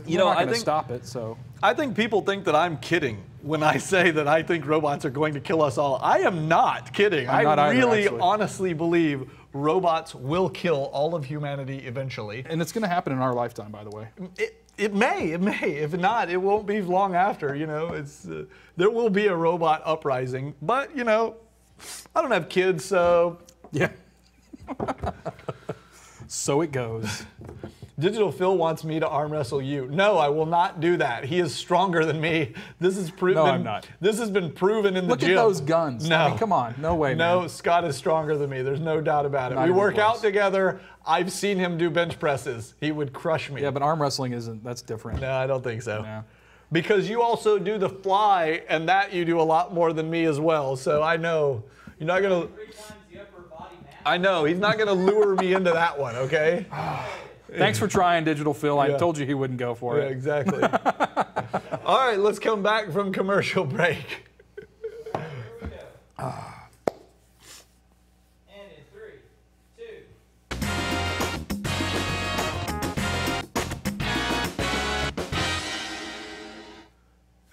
You we're know, not I going to think- stop it. So I think people think that I'm kidding when I say that I think robots are going to kill us all. I am not kidding. I'm not I either, really actually. honestly believe robots will kill all of humanity eventually. and it's going to happen in our lifetime, by the way. It, it may, it may. If not, it won't be long after. You know, it's uh, there will be a robot uprising. But you know, I don't have kids, so Yeah. so it goes. Digital Phil wants me to arm wrestle you. No, I will not do that. He is stronger than me. This is proven. No, I'm not. This has been proven in the Look the at gym. those guns. No, I mean, come on. No way, No, man. Scott is stronger than me. There's no doubt about it. Not we work close. out together. I've seen him do bench presses. He would crush me. Yeah, but arm wrestling isn't. That's different. No, I don't think so. No. Because you also do the fly, and that you do a lot more than me as well. So I know you're not gonna. Three times the upper body mass. I know he's not gonna lure me into that one. Okay. Thanks for trying, Digital Phil. I told you he wouldn't go for Yeah, it. exactly. All right, let's come back from commercial break.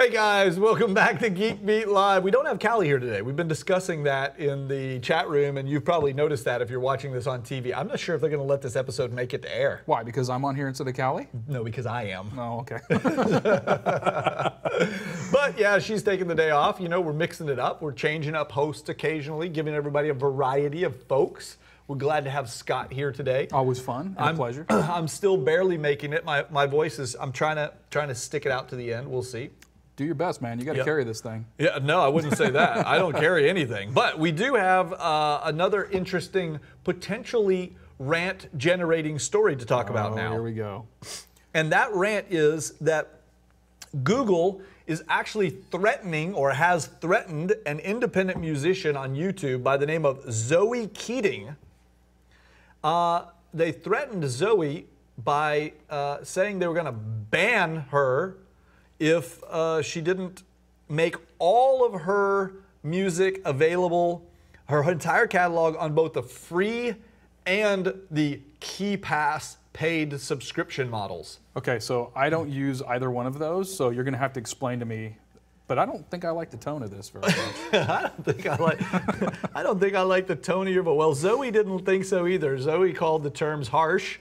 Hey guys, welcome back to Geek Beat Live. We don't have Cali here today. We've been discussing that in the chat room, and you've probably noticed that if you're watching this on TV. I'm not sure if they're going to let this episode make it to air. Why? Because I'm on here instead of Cali? No, because I am. Oh, okay. But yeah, she's taking the day off. You know, we're mixing it up. We're changing up hosts occasionally, giving everybody a variety of folks. We're glad to have Scott here today. Always fun I'm, a pleasure. I'm still barely making it. My my voice is. I'm trying to trying to stick it out to the end. We'll see. Do your best, man. You got to Yep. carry this thing. Yeah, no, I wouldn't say that. I don't carry anything. But we do have uh, another interesting, potentially rant generating story to talk about oh, now. here we go. And that rant is that Google is actually threatening or has threatened an independent musician on YouTube by the name of Zoe Keating. Uh, they threatened Zoe by uh, saying they were going to ban her if uh, she didn't make all of her music available, her entire catalog on both the free and the Key Pass paid subscription models. Okay, so I don't use either one of those, so you're going to have to explain to me. But I don't think I like the tone of this very much. I don't think I like. I don't think I like the tone of your voice. Well, Zoe didn't think so either. Zoe called the terms harsh,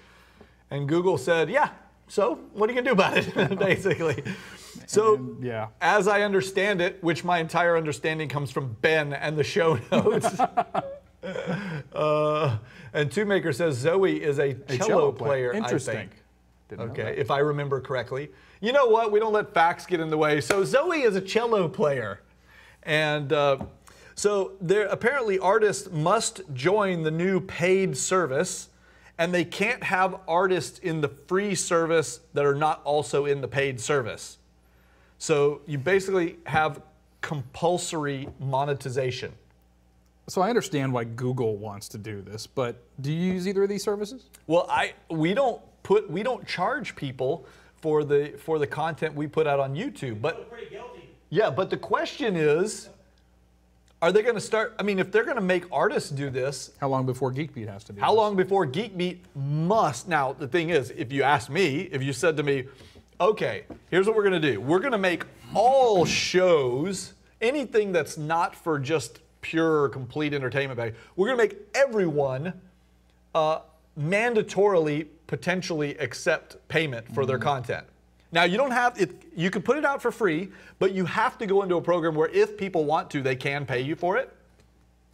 and Google said, "Yeah, so what are you gonna do about it?" Basically. So, And, yeah. as I understand it, which my entire understanding comes from Ben and the show notes. uh, and Two Maker says Zoe is a A cello, player. Interesting. I think. Didn't Okay, if I remember correctly. You know what? We don't let facts get in the way. So Zoe is a cello player, and uh, so there apparently artists must join the new paid service, and they can't have artists in the free service that are not also in the paid service. So you basically have compulsory monetization. So I understand why Google wants to do this, but do you use either of these services? Well, I we don't put we don't charge people for the for the content we put out on YouTube, but Yeah, but the question is, are they going to start? I mean, if they're going to make artists do this, How long before GeekBeat has to do how this? long before GeekBeat must? Now, the thing is, if you asked me, if you said to me, okay, here's what we're going to do we're going to make all shows, anything that's not for just pure, complete entertainment value, we're going to make everyone uh, mandatorily potentially accept payment for their content. Now you don't have it. You can put it out for free, but you have to go into a program where if people want to, they can pay you for it.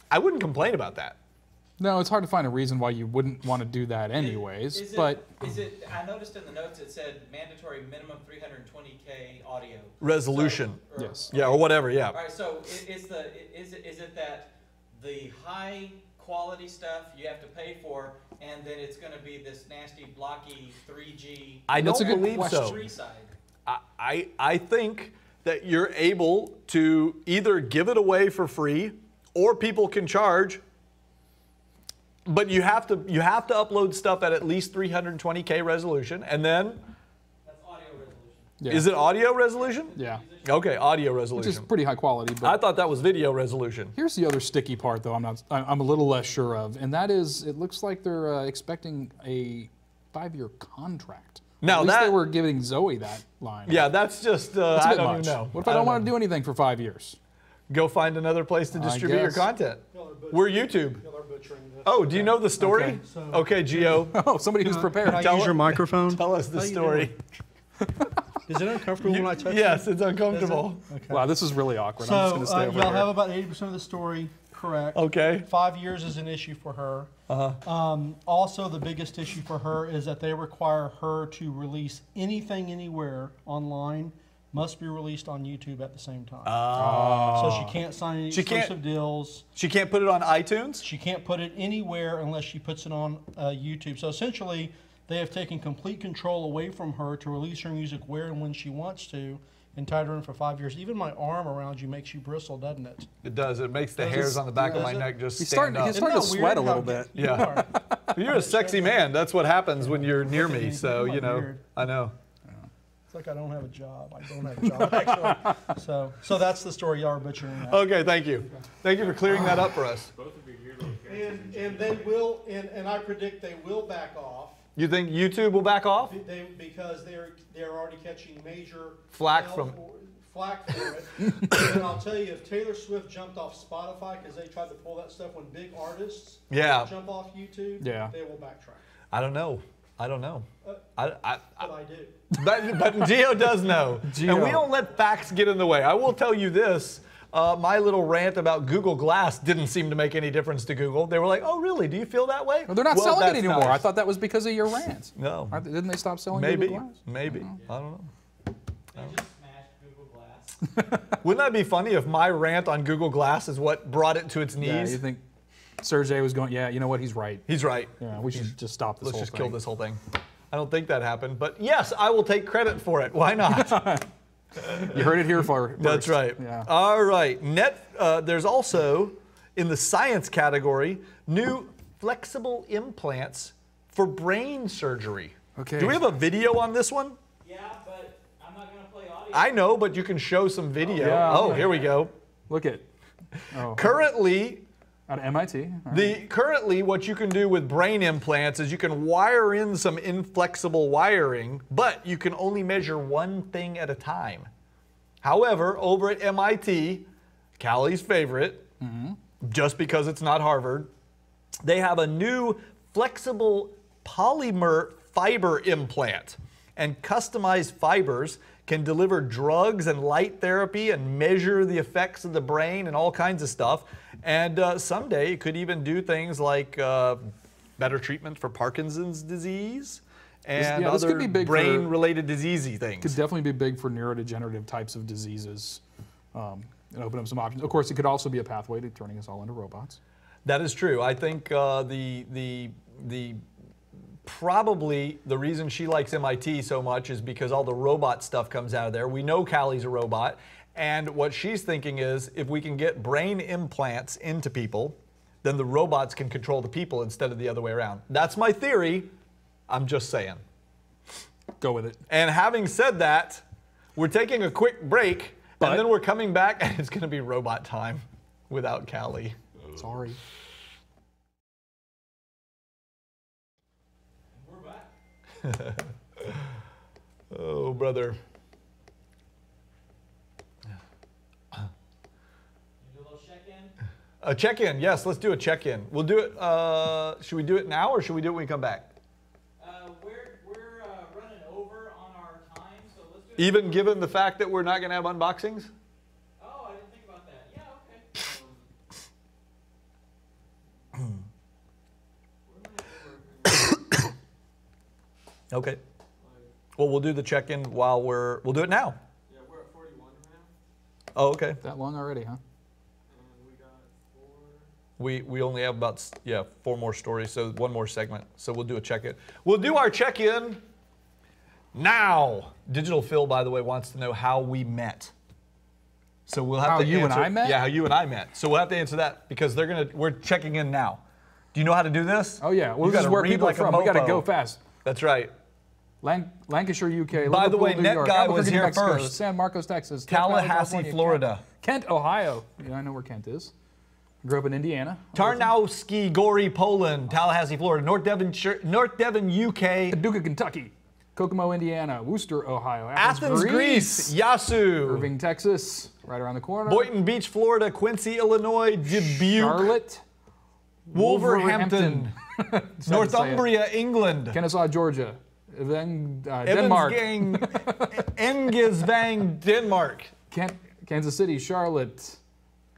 I wouldn't complain about that. No, it's hard to find a reason why you wouldn't want to do that anyways. Is it, but is it? I noticed in the notes it said mandatory minimum 320k audio Resolution. So- or- Yes. Yeah, or whatever. Yeah. All right. So is the is it is it that the high quality stuff you have to pay for, and then it's going to be this nasty blocky 3G I don't a believe so. question. free side? I, I I think that you're able to either give it away for free or people can charge but you have to you have to upload stuff at at least 320k resolution, and then That's audio resolution. Yeah. is it audio resolution? Yeah. Okay, audio resolution. Which is pretty high quality. But I thought that was video resolution. Here's the other sticky part, though. I'm not. I- I'm a little less sure of, and that is, it looks like they're uh, expecting a five-year contract. Now At least that- they were giving Zoe that line. Yeah, that's just uh, That's a I bit don't much. even know. What if I, don't, know. want to do anything for five years? Go find another place to distribute your content. Y'all are butchering- We're YouTube. Y'all are butchering this. Oh, do you know the story? Okay. So- Okay, Gio, Oh, somebody who's Can prepared. I Tell use your microphone? tell us the How story. Is it uncomfortable when I touch Yes, it? it's uncomfortable. Okay. Wow, this is really awkward. I'm just So going to stay uh, over y'all here. have about 80% of the story correct. Okay. Five years is an issue for her. Uh-huh. Um, also, the biggest issue for her is that they require her to release anything anywhere online must be released on YouTube at the same time. So she can't sign any. She can't- exclusive deals. She can't put it on iTunes. She can't put it anywhere unless she puts it on uh, YouTube. So essentially, they have taken complete control away from her to release her music where and when she wants to, and tied her in for five years. Even my arm around you makes you bristle, doesn't it? It does. It makes the Does hairs it- on the back of my it? neck just He's stand starting, up. he's Isn't starting to sweat a little bit. good you Yeah. are? You're a sexy man. That's what happens when you're near me. me. So You're know. I know. It's like I don't have a job. I don't have a job actually. so, so that's the story. Y'all are butchering that. Okay, thank you. Thank you for clearing that up for us. Both of your yearly appearances. And, and they will, and, and I predict they will back off. You think YouTube will back off? They, because they're, they're already catching major. Flack from- Flack for it. And I'll tell you, if Taylor Swift jumped off Spotify, because they tried to pull that stuff when big artists Yeah. jump off YouTube, Yeah. they will backtrack. I don't know. I don't know. I, I, I, But I do. but, but Gio does know. Gio. And we don't let facts get in the way. I will tell you this. Uh, my little rant about Google Glass didn't seem to make any difference to Google. They were like, "Oh, really? Do you feel that way?" Well, they're not Well, selling it that's anymore. I thought that was because of your rant. No. Aren't Didn't they stop selling Maybe. Google Glass? Maybe. maybe. I don't know. They just smashed Google Glass. Wouldn't that be funny if my rant on Google Glass is what brought it to its knees? Yeah, you think Sergey was going, yeah, you know what, he's right. He's right. Yeah, we should just stop this Let's whole just thing. kill this whole thing. I don't think that happened, but yes, I will take credit for it. Why not? You heard it here for That's right. Yeah. All right. Net. Uh, there's also in the science category new flexible implants for brain surgery. Okay. Do we have a video on this one? Yeah, but I'm not gonna play audio. I know, but you can show some video. Yeah. Oh, here we go. Look at oh, Currently, at MIT. Right. The currently what you can do with brain implants is you can wire in some inflexible wiring, but you can only measure one thing at a time. However, over at MIT, Cali's favorite, mm-hmm. just because it's not Harvard, they have a new flexible polymer fiber implant. And customized fibers can deliver drugs and light therapy and measure the effects of the brain and all kinds of stuff. And uh, someday it could even do things like uh, better treatment for Parkinson's disease and yeah, other be brain-related diseasey things. could definitely be big for neurodegenerative types of diseases um, and open up some options. Of course, it could also be a pathway to turning us all into robots. That is true. I think uh, the the the probably the reason she likes MIT so much is because all the robot stuff comes out of there. We know Cali's a robot, and what she's thinking is if we can get brain implants into people, then the robots can control the people instead of the other way around. That's my theory. I'm just saying. Go with it. And having said that, we're taking a quick break, But- and then we're coming back, and it's going to be robot time without Cali. Sorry. We're back. Oh, brother. You do a little check-in. A check-in, yes. Let's do a check-in. We'll do it. Uh, should we do it now, or should we do it when we come back? Uh, we're we're uh, running over on our time, so let's do. it- Even given the fact that we're not going to have unboxings. Oh, I didn't think about that. Yeah, okay. Okay. Well, we'll do the check-in while we're. We'll do it now. Yeah, we're at forty-one right now, Oh, okay. That long already, huh? and we got four. We we only have about yeah four more stories, so one more segment. So we'll do a check-in. We'll do our check-in now. Digital Phil, by the way, wants to know how we met. So we'll have How to you and I met? Yeah, how you and I met. So we'll have to answer that because they're gonna. We're checking in now. Do you know how to do this? Oh yeah. Well, You this is gotta where people like are from. We got to go fast. That's right. Lan- Lancashire, UK. By the way, New Net York, Guy was here Mexico, first. San Marcos, Texas. Tallahassee, Florida. Kent, Kent, Ohio. Yeah, I know where Kent is. Grew up in Indiana. Tarnowskie, Gori, Poland, Tallahassee, Florida, North Devon, North Devon, UK, Paducah, Kentucky. Kokomo, Indiana. Wooster, Ohio. Athens, Athens, Greece, Yasu, Irving, Texas. Right around the corner. Boynton Beach, Florida, Quincy, Illinois, Dubuque, Charlotte. Wolverhampton, Sad to say it. Northumbria, England, Kennesaw, Georgia. Then uh, Denmark. Gang, Engesvang, Denmark, Kent, Kansas City, Charlotte.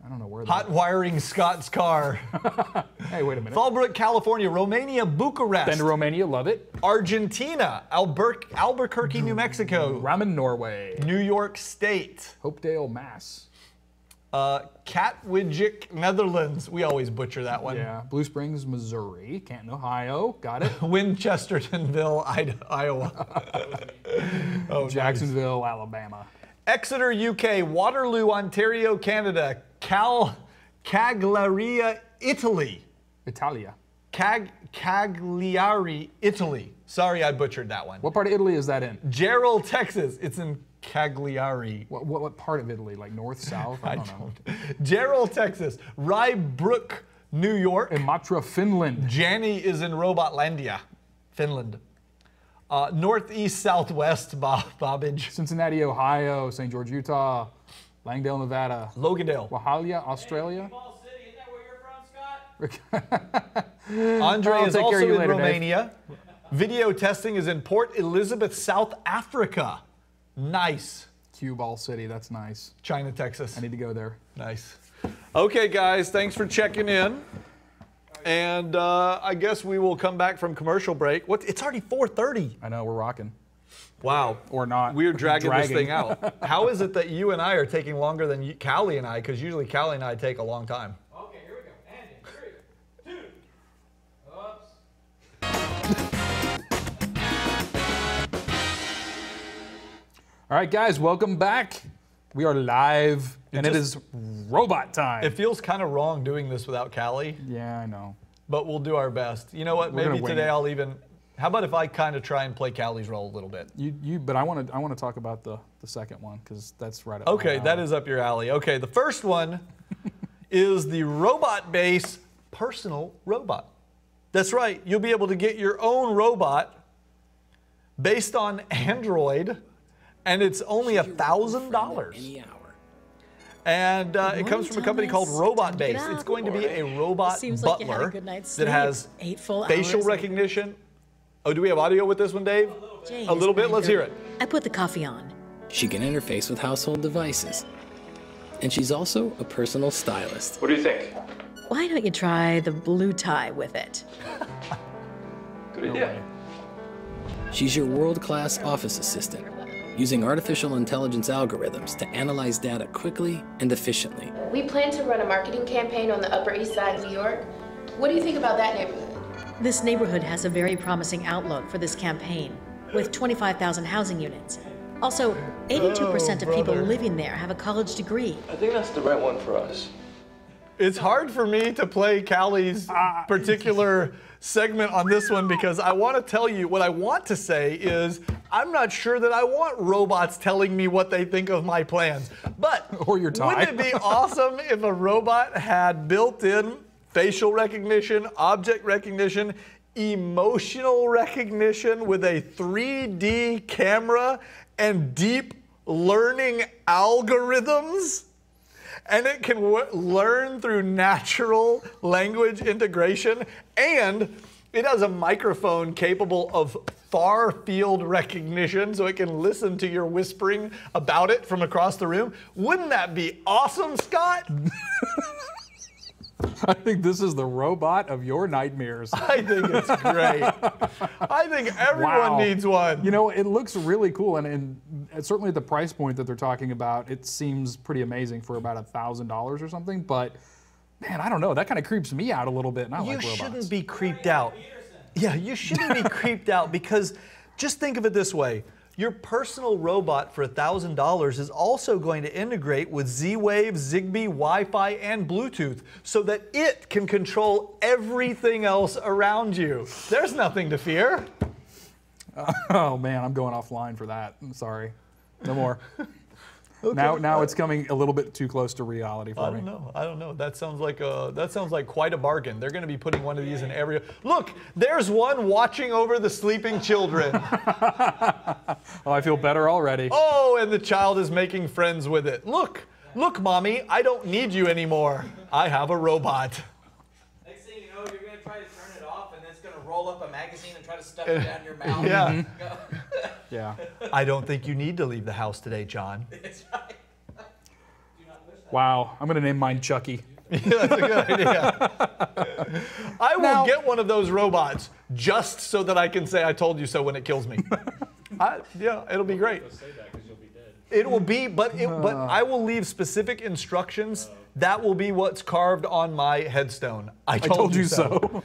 I don't know where. Hot wiring Scott's car, Hey, wait a minute. Fallbrook, California, Romania, Bucharest, Been to Romania, love it. Argentina, Albuquerque, Albuquerque, New Mexico, Ramen, Norway. New York State, Hopedale, Mass. uh, Katwijk, Netherlands. We always butcher that one. Yeah. Blue Springs, Missouri. Canton, Ohio. Got it. Winchestertonville, Iowa. oh, nice. Jacksonville, Alabama. Exeter, UK, Waterloo, Ontario, Canada, Cal, Cagliari, Italy. Italia. Cag, Cagliari, Italy. Sorry, I butchered that one. What part of Italy is that in? Gerald, Texas. It's in Cagliari. What, what, what part of Italy? Like north, south? I don't, know. Gerald, Texas. Rybrook, New York. Imatra, Finland. Janny is in Robotlandia, Finland. Uh, northeast, southwest, Bob, Bobbage. Cincinnati, Ohio. St. George, Utah. Langdale, Nevada. Logadale. Wahalia, Australia. Ball City, isn't that where you're from, Scott? Andre is also in later, Dave. Romania. Video testing is in Port Elizabeth, South Africa. Nice. Cue Ball City. That's nice. China, Texas. I need to go there. Nice. Okay, guys, thanks for checking in. And uh, I guess we will come back from commercial break. What? It's already 4:30. I know we're rocking. Wow. Or not. We're dragging, this thing out. How is it that you and I are taking longer than you, Cali and I? Because usually Cali and I take a long time. Okay, here we go. And in three, two, oops. All right, guys, welcome back. We are live, and it just- is robot time. It feels kind of wrong doing this without Cali, yeah, I know. but we'll do our best. You know what? We're Maybe today. I'll even. How about if I kind of try and play Cali's role a little bit? You, you, but I want to, I want to talk about the, the second one because that's right up. my Okay, that alley. is up your alley. Okay, the first one is the robot base personal robot. That's right, you'll be able to get your own robot based on Android, and it's only a thousand dollars. Any hour. And uh, it comes from a company called Robot Time to get Base. It's going to be a robot Seems like butler a good that has Eight full facial recognition. Oh, do we have audio with this one, Dave? Jay, A little bit. Let's hear it. I put the coffee on. She can interface with household devices. And she's also a personal stylist. What do you think? Why don't you try the blue tie with it? Good idea. She's your world class office assistant, using artificial intelligence algorithms to analyze data quickly and efficiently. We plan to run a marketing campaign on the Upper East Side of New York. What do you think about that neighborhood? This neighborhood has a very promising outlook for this campaign, with 25,000 housing units. Also, 82% of people living there have a college degree. I think that's the right one for us. It's hard for me to play Cali's ah, particular segment on this one because I want to tell you what I want to say is I'm not sure that I want robots telling me what they think of my plans. But Or your tie. wouldn't it be awesome if a robot had built-in facial recognition, object recognition, emotional recognition with a 3D camera and deep learning algorithms? and it can learn through natural language integration. And it has a microphone capable of far field recognition so it can listen to your whispering about it from across the room. Wouldn't that be awesome scott I think this is the robot of your nightmares. i think it's great i think everyone Wow. needs one You know, it looks really cool, and, and certainly at the price point that they're talking about, it seems pretty amazing for about a thousand dollars or something. But man, I don't know. That kind of creeps me out a little bit, and I you like robots. shouldn't be creeped out. Yeah, you shouldn't be creeped out because just think of it this way. Your personal robot for $1,000 is also going to integrate with Z Wave, Zigbee, Wi Fi, and Bluetooth so that it can control everything else around you. There's nothing to fear. Oh man, I'm going offline for that. I'm sorry. No more. Now, now it's coming a little bit too close to reality for I me. I don't know. I don't know. That sounds like a that sounds like quite a bargain. They're going to be putting one of these in every. Look, there's one watching over the sleeping children. Oh, I feel better already. oh, and the child is making friends with it. Look, look, mommy, I don't need you anymore. I have a robot. Next thing you know, you're gonna try to turn it off, and then it's gonna roll up a magazine and try to stuff it down your mouth. Yeah. Yeah. I don't think you need to leave the house today, John. It's right. Wow. I'm gonna name mine Chucky. yeah, That's a good idea. I will Now- get one of those robots just so that I can say I told you so when it kills me. I, yeah, it'll be great. Say that you'll be dead. It will be, but it, but I will leave specific instructions. That will be what's carved on my headstone. I I told, told you so.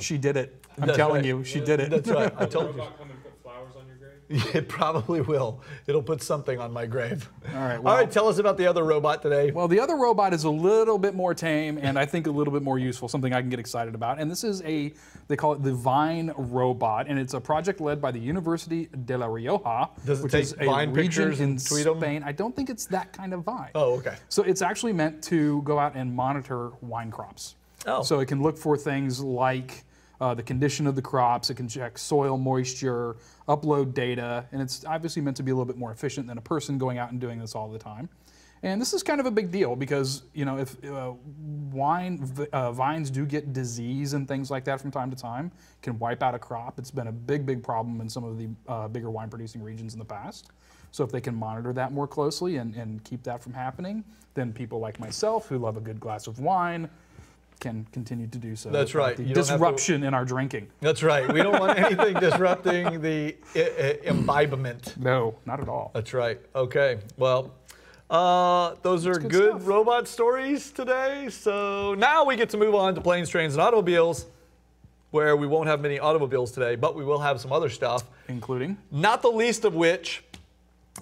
She did it. I'm That's telling right. you, she did it. That's right. I told you. Robot come and put flowers on your grave? It probably will. It'll put something on my grave. All right. All Well, right. Tell us about the other robot today. well, the other robot is a little bit more tame and I think a little bit more useful, something I can get excited about. And this is a, they call it the Vine robot, and it's a project led by the University de La Rioja, Does it which take is a Vine region pictures in and tweet 'em? Spain. I don't think it's that kind of vine. Oh, okay. So it's actually meant to go out and monitor wine crops. Oh. So it can look for things like uh, the condition of the crops, it can check soil moisture, upload data, and it's obviously meant to be a little bit more efficient than a person going out and doing this all the time. And this is kind of a big deal because you know if uh, wine uh, vines do get disease and things like that from time to time, can wipe out a crop. It's been a big, big problem in some of the uh, bigger wine producing regions in the past. So if they can monitor that more closely and, and keep that from happening, then people like myself who love a good glass of wine can continue to do so. That's right. The You to- disruption in our drinking. That's right. We don't want anything disrupting the I- I- imbibement. No, not at all. That's right. Okay. Well, uh, those are good good, robot stories today. So now we get to move on to planes, trains, and automobiles, where we won't have many automobiles today, but we will have some other stuff. Including Not the least of which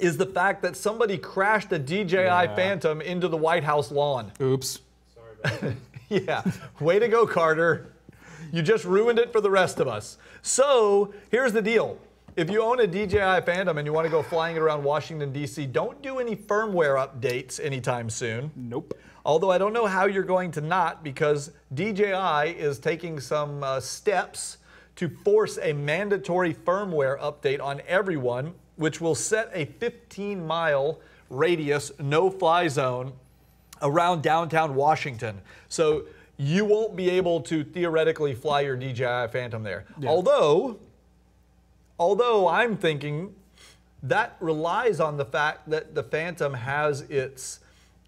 is the fact that somebody crashed a DJI Yeah. Phantom into the White House lawn. oops. Sorry about that. Yeah, way to go, Carter. You just ruined it for the rest of us. So here's the deal. If you own a DJI Phantom and you want to go flying it around Washington, D.C., don't do any firmware updates anytime soon. Nope. Although I don't know how you're going to not because DJI is taking some uh, steps to force a mandatory firmware update on everyone, which will set a 15 mile radius no fly zone around downtown Washington. So you won't be able to theoretically fly your DJI Phantom there. Although, although I'm thinking that relies on the fact that the Phantom has its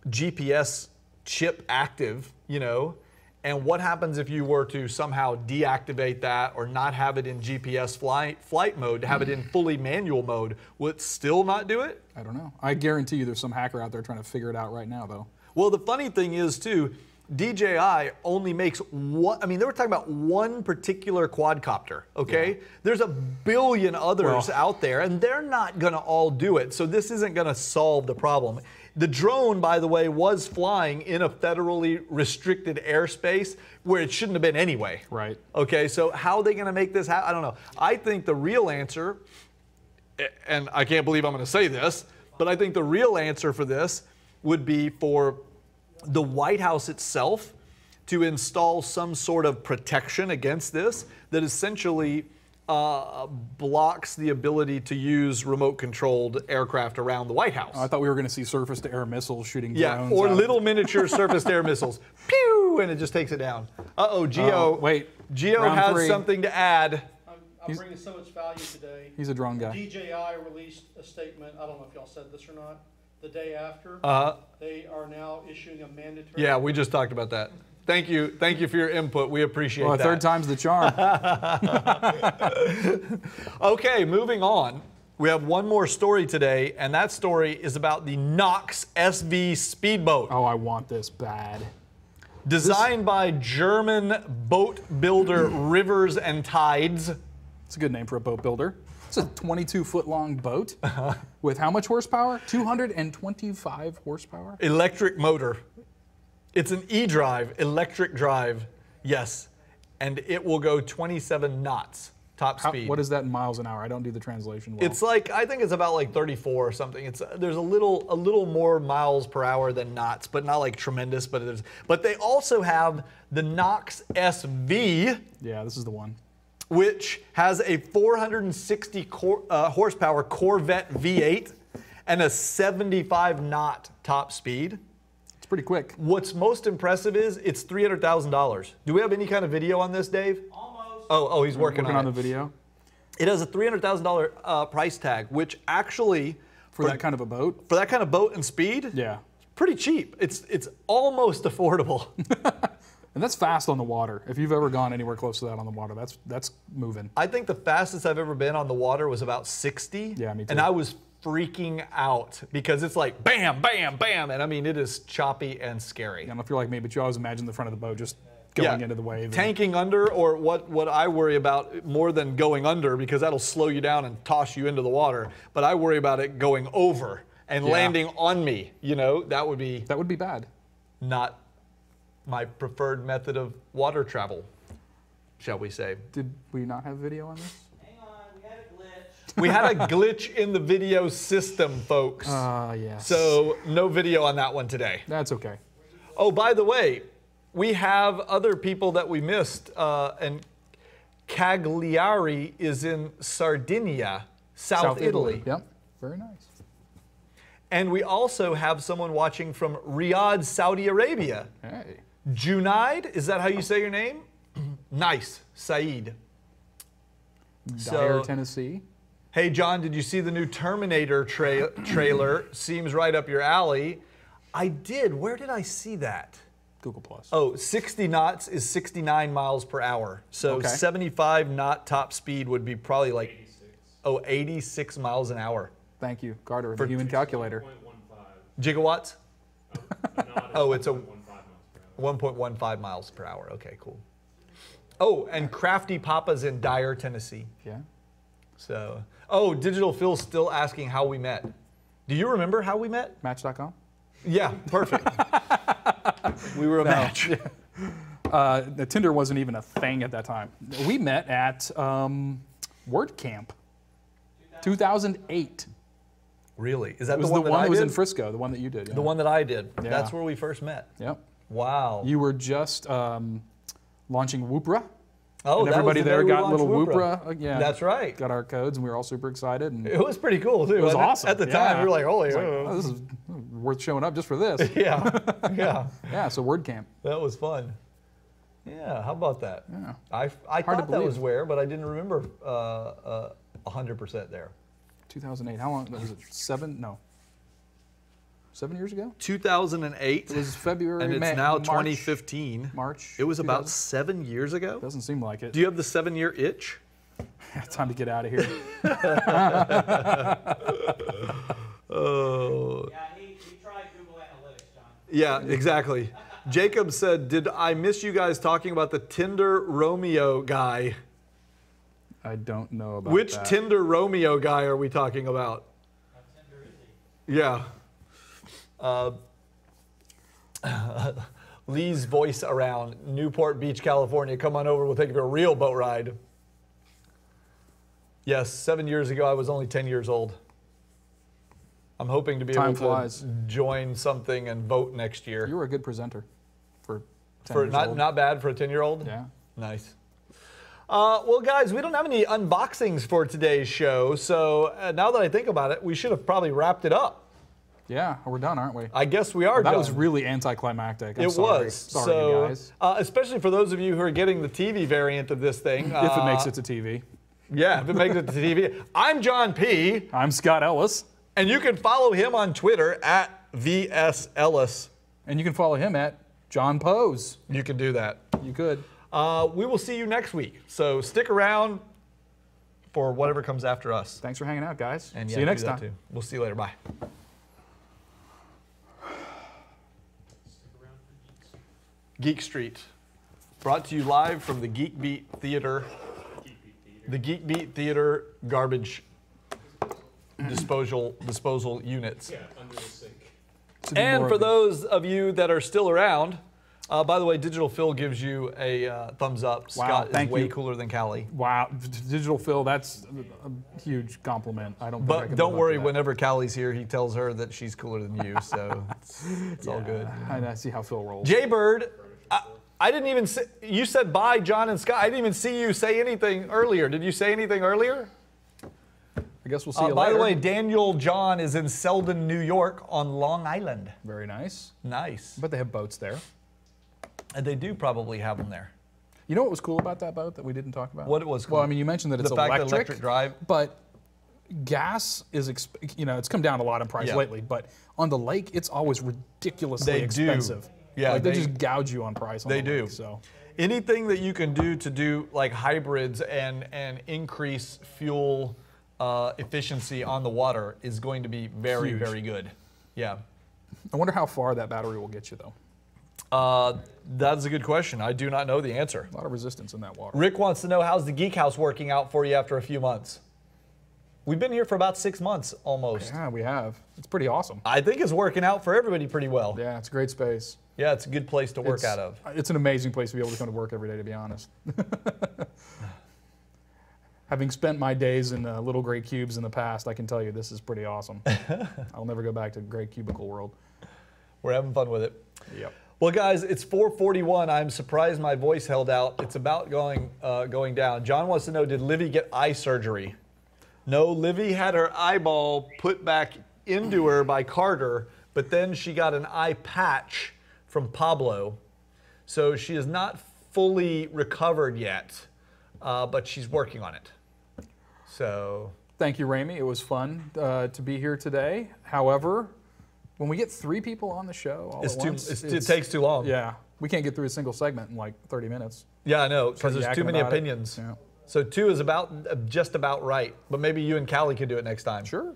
GPS chip active, you know. And what happens if you were to somehow deactivate that or not have it in GPS flight, flight mode, to have it in hmm. fully manual mode? Will it still not do it? I don't know. I guarantee you there's some hacker out there trying to figure it out right now, though. Well, the funny thing is, too, DJI only makes one. I mean, they were talking about one particular quadcopter, okay? There's a billion others Well- out there, and they're not going to all do it. So this isn't going to solve the problem. The drone, by the way, was flying in a federally restricted airspace where it shouldn't have been anyway. Right. Okay, so how are they going to make this happen? I don't know. I think the real answer and I can't believe I'm going to say this, but I think the real answer for this would be for the White House itself to install some sort of protection against this that essentially uh, blocks the ability to use remote controlled aircraft around the White House. I thought we were going to see surface to air missiles shooting yeah, drones. or out. little miniature surface to air missiles. Pew! And it just takes it down. Uh oh, Gio. Oh, wait. Gio has three. something to add. I'm, I'm bringing so much value today. He's a drone guy. DJI released a statement, I don't know if y'all said this or not, the day after. Uh, They are now issuing a mandatory. yeah, we just talked about that. Thank you. Thank you for your input. We appreciate Well, a that. third time's the charm. Okay, moving on. We have one more story today, and that story is about the Knox SV speedboat. oh, I want this bad. Designed by German boat builder Rivers and Tides. It's a good name for a boat builder. It's a 22 foot long boat Uh-huh. with how much horsepower? 225 horsepower. Electric motor. It's an e-drive, electric drive. Yes, and it will go 27 knots top How, speed. what is that in miles an hour? I don't do the translation well. It's like I think it's about like 34 or something. It's there's a little a little more miles per hour than knots, but not like tremendous. But there's but they also have the Knox SV, yeah, this is the one. Which has a 460 cor, uh, horsepower Corvette V8 and a 75 knot top speed. It's pretty quick. What's most impressive is it's $300,000. Do we have any kind of video on this, Dave? Almost. Oh, oh, he's working, Working on, on it. the video It has a $300,000 uh, price tag, which actually for that kind of a boat. for that kind of boat and speed, Yeah, pretty cheap. It's it's almost affordable. and that's fast on the water. If you've ever gone anywhere close to that on the water, that's that's moving. I think the fastest I've ever been on the water was about 60. Yeah, me too. And I was freaking out because it's like bam, bam, bam, and I mean it is choppy and scary. I don't know if you're like me, but you always imagine the front of the boat just going into the wave. Tanking under, or what, what I worry about more than going under, because that'll slow you down and toss you into the water, but I worry about it going over and Yeah. landing on me. You know, that would be that would be bad. not my preferred method of water travel, shall we say. Did we not have video on this? Hang on, we had a glitch. We had a glitch in the video system, folks. Uh, yes. so, no video on that one today. that's okay. Oh, by the way, we have other people that we missed, uh, and Cagliari is in Sardinia, South, Italy. Yep. Very nice. And we also have someone watching from Riyadh, Saudi Arabia. Hey. Junaid, is that how you say your name? nice, Saeed. Dyer, So- Tennessee. Hey, John, did you see the new Terminator tra- trailer? Seems right up your alley. I did. Where did I see that? Google Plus. Oh, 60 knots is 69 miles per hour. So Okay. 75 knot top speed would be probably like, oh, 86 miles an hour. Thank you, Carter, the human calculator. 1.15. Gigawatts? A knot Oh, is it's a- 1.15 miles per hour. 1.15 miles per hour. Okay, cool. Oh, and Crafty Papa's in Dyer, Tennessee. Yeah. So, oh, Digital Phil's still asking how we met. Do you remember how we met? Match.com. Yeah, perfect. we were a match. Uh, the Tinder wasn't even a thing at that time. We met at um, WordCamp, 2008. Really? Is that It was the one, the one that, that I was did? in Frisco, the one that you did. Yeah. The one that I did. Yeah. That's where we first met. Yep. Wow. You were just um, launching Woopra. oh, and everybody the there got little Woopra. Woopra. uh, yeah. That's right. Got our codes, and we were all super excited. And It was pretty cool too. it was wasn't awesome. At the Yeah. time, we were like, "Holy, like, oh." this is worth showing up just for this. yeah, yeah." yeah. So WordCamp. That was fun. Yeah, how about that? Yeah. I, I Hard thought that was where, but I didn't remember uh, uh, 100% there. 2008. How long was it? Seven? No. Seven years ago? 2008, It was February. and it's May- now March, 2015. March. It was about seven years ago. Doesn't seem like it. Do you have the seven-year itch? Time to get out of here. Oh, Yeah, he, he tried Google Analytics, John. yeah, exactly. Jacob said, "Did I miss you guys talking about the Tinder Romeo guy? I don't know about Which that. Tinder Romeo guy are we talking about?" How tender is he? Yeah. Uh, Lee's voice around Newport Beach, California. Come on over. We'll take you for a real boat ride. Yes, seven years ago, I was only 10 years old. I'm hoping to be Time able flies. to join something and vote next year. You were a good presenter for 10 for years not, old. not bad for a 10 year old? Yeah. Nice. Uh, well, guys, we don't have any unboxings for today's show. So uh, now that I think about it, we should have probably wrapped it up. Yeah, we're done, aren't we? I guess we are that done. was really anticlimactic. I'm It sorry. was. Sorry, so, guys. Uh, especially for those of you who are getting the TV variant of this thing. if it makes uh, it to TV. Yeah, if it makes it to TV. I'm John P. I'm Scott Ellis, And you can follow him on Twitter at VS Ellis. and you can follow him at John Poz. You can do that. You could. Uh, we will see you next week. So stick around for whatever comes after us. Thanks for hanging out, guys. And See you next time. too. We'll see you later. Bye. Geek Street, brought to you live from the Geek Beat Theater. the Geek Beat Theater garbage disposal disposal units. Yeah, under the sink. And for those of you that are still around, uh, by the way, Digital Phil gives you a uh, thumbs up. Wow, Scott is way you. cooler than Cali. Wow, d- d- digital Phil, that's a a huge compliment. I don't. think I But don't worry, whenever Cali's here, he tells her that she's cooler than you, so it's, it's all good. I, I see how Phil rolls. Jay Bird, I, I didn't even say, you said bye, John and Scott. I didn't even see you say anything earlier. Did you say anything earlier? I guess we'll see Uh, you by later. the way, Daniel John is in Selden, New York on Long Island. very nice. Nice. But they have boats there. And they do probably have them there. You know what was cool about that boat that we didn't talk about? What it was Well. I mean, you mentioned that The it's fact that electric, electric drive- but gas is, exp- you know, it's come down a lot in price Yeah. lately. But on the lake, it's always ridiculously expensive. They do. Yeah, like they, they- just gouge you on price. On They the do. So Anything that you can do to do like hybrids and, and increase fuel uh, efficiency on the water is going to be very, Huge. very good. Yeah. I wonder how far that battery will get you, though. Uh, that's a good question. I do not know the answer. A lot of resistance in that water. Rick wants to know how's the Geek House working out for you after a few months? We've been here for about six months almost. Yeah, we have. It's pretty awesome. I think it's working out for everybody pretty well. Yeah, it's a great space. Yeah, it's a good place to work It's- out of. It's an amazing place to be able to come to work every day, to be honest. Having spent my days in uh, little gray cubes in the past, I can tell you this is pretty awesome. I'll never go back to gray cubicle world. We're having fun with it. Yep. Well, guys, it's 4:41. I'm surprised my voice held out. It's about going uh, going down. John wants to know: Did Livy get eye surgery? No, Livy had her eyeball put back into her by Carter, but then she got an eye patch from Pablo, so she is not fully recovered yet, uh, but she's working on it. So Thank you, Ramey. It was fun uh, to be here today. However, when we get three people on the show all it's at too. once, It's, it takes too long. Yeah, we can't get through a single segment in like 30 minutes. Yeah, I know, because there's too many about it. opinions. Yeah. So two is about uh, just about right. But maybe you and Cali could do it next time. Sure.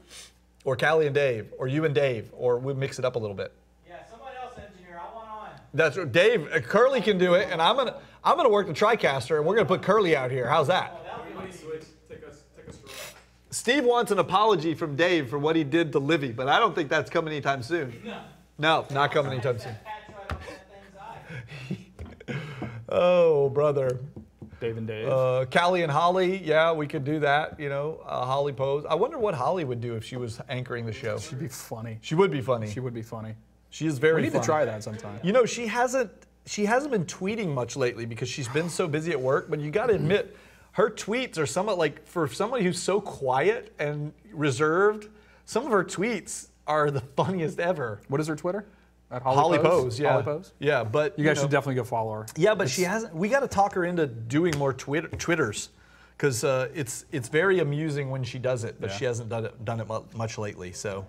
Or Cali and Dave, or you and Dave, or we mix it up a little bit. Yeah, somebody else engineer, I want on. That's right. Dave. Uh, Curly can do it, and I'm gonna I'm gonna work the TriCaster, and we're gonna put Curly out here. How's that? Everybody switch, take us, take us Steve wants an apology from Dave for what he did to Livy, but I don't think that's coming anytime soon. No. No, not coming anytime soon. Patch right on that thing's eye. Oh, brother. Dave and Dave. Uh, Cali and Holly, yeah, we could do that. You know, uh, Holly Poz. I wonder what Holly would do if she was anchoring the show. She'd be funny. She would be funny. She would be funny. She is very. We need fun. to try that sometime. You know, she hasn't she hasn't been tweeting much lately because she's been so busy at work. But you got to admit, her tweets are somewhat like for somebody who's so quiet and reserved. Some of her tweets are the funniest ever. What is her Twitter? At Holly Poz, yeah, Holly Poz. yeah. But You guys know- should definitely go follow her. Yeah, but she hasn't. We got to talk her into doing more Twitter, Twitters, because uh, it's it's very amusing when she does it, but Yeah. she hasn't done it done it much lately. So,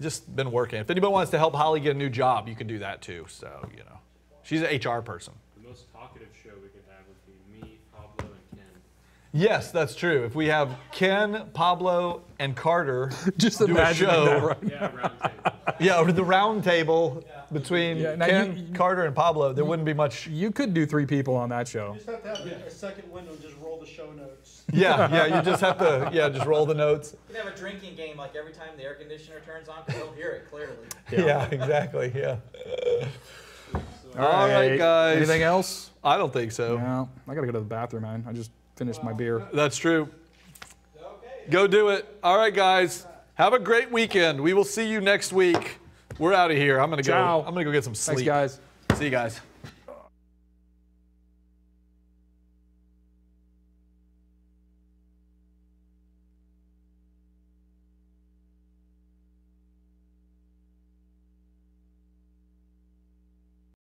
just been working. If anybody wants to help Holly get a new job, you can do that too. So you know, she's an HR person. The most talkative show we could have would be me, Pablo, and Ken. Yes, that's true. If we have Ken, Pablo, and Carter Just do a show, that right Yeah, round table. yeah, over the round table between Yeah, Ken, you- Carter, and Pablo, there wouldn't be much. You could do three people on that show. You just have to have a second window and just roll the show notes. Yeah, yeah, you just have to, yeah, just roll the notes. You could have a drinking game like every time the air conditioner turns on, because they'll hear it clearly. Yeah, exactly. Yeah. All right, guys. Anything else? I don't think so. No. I gotta go to the bathroom, man. I just finished my beer. That's true. Go do it. All right, guys. Have a great weekend. We will see you next week. We're out of here. I'm gonna go. Ciao. I'm gonna go get some sleep. Thanks, guys. See you guys.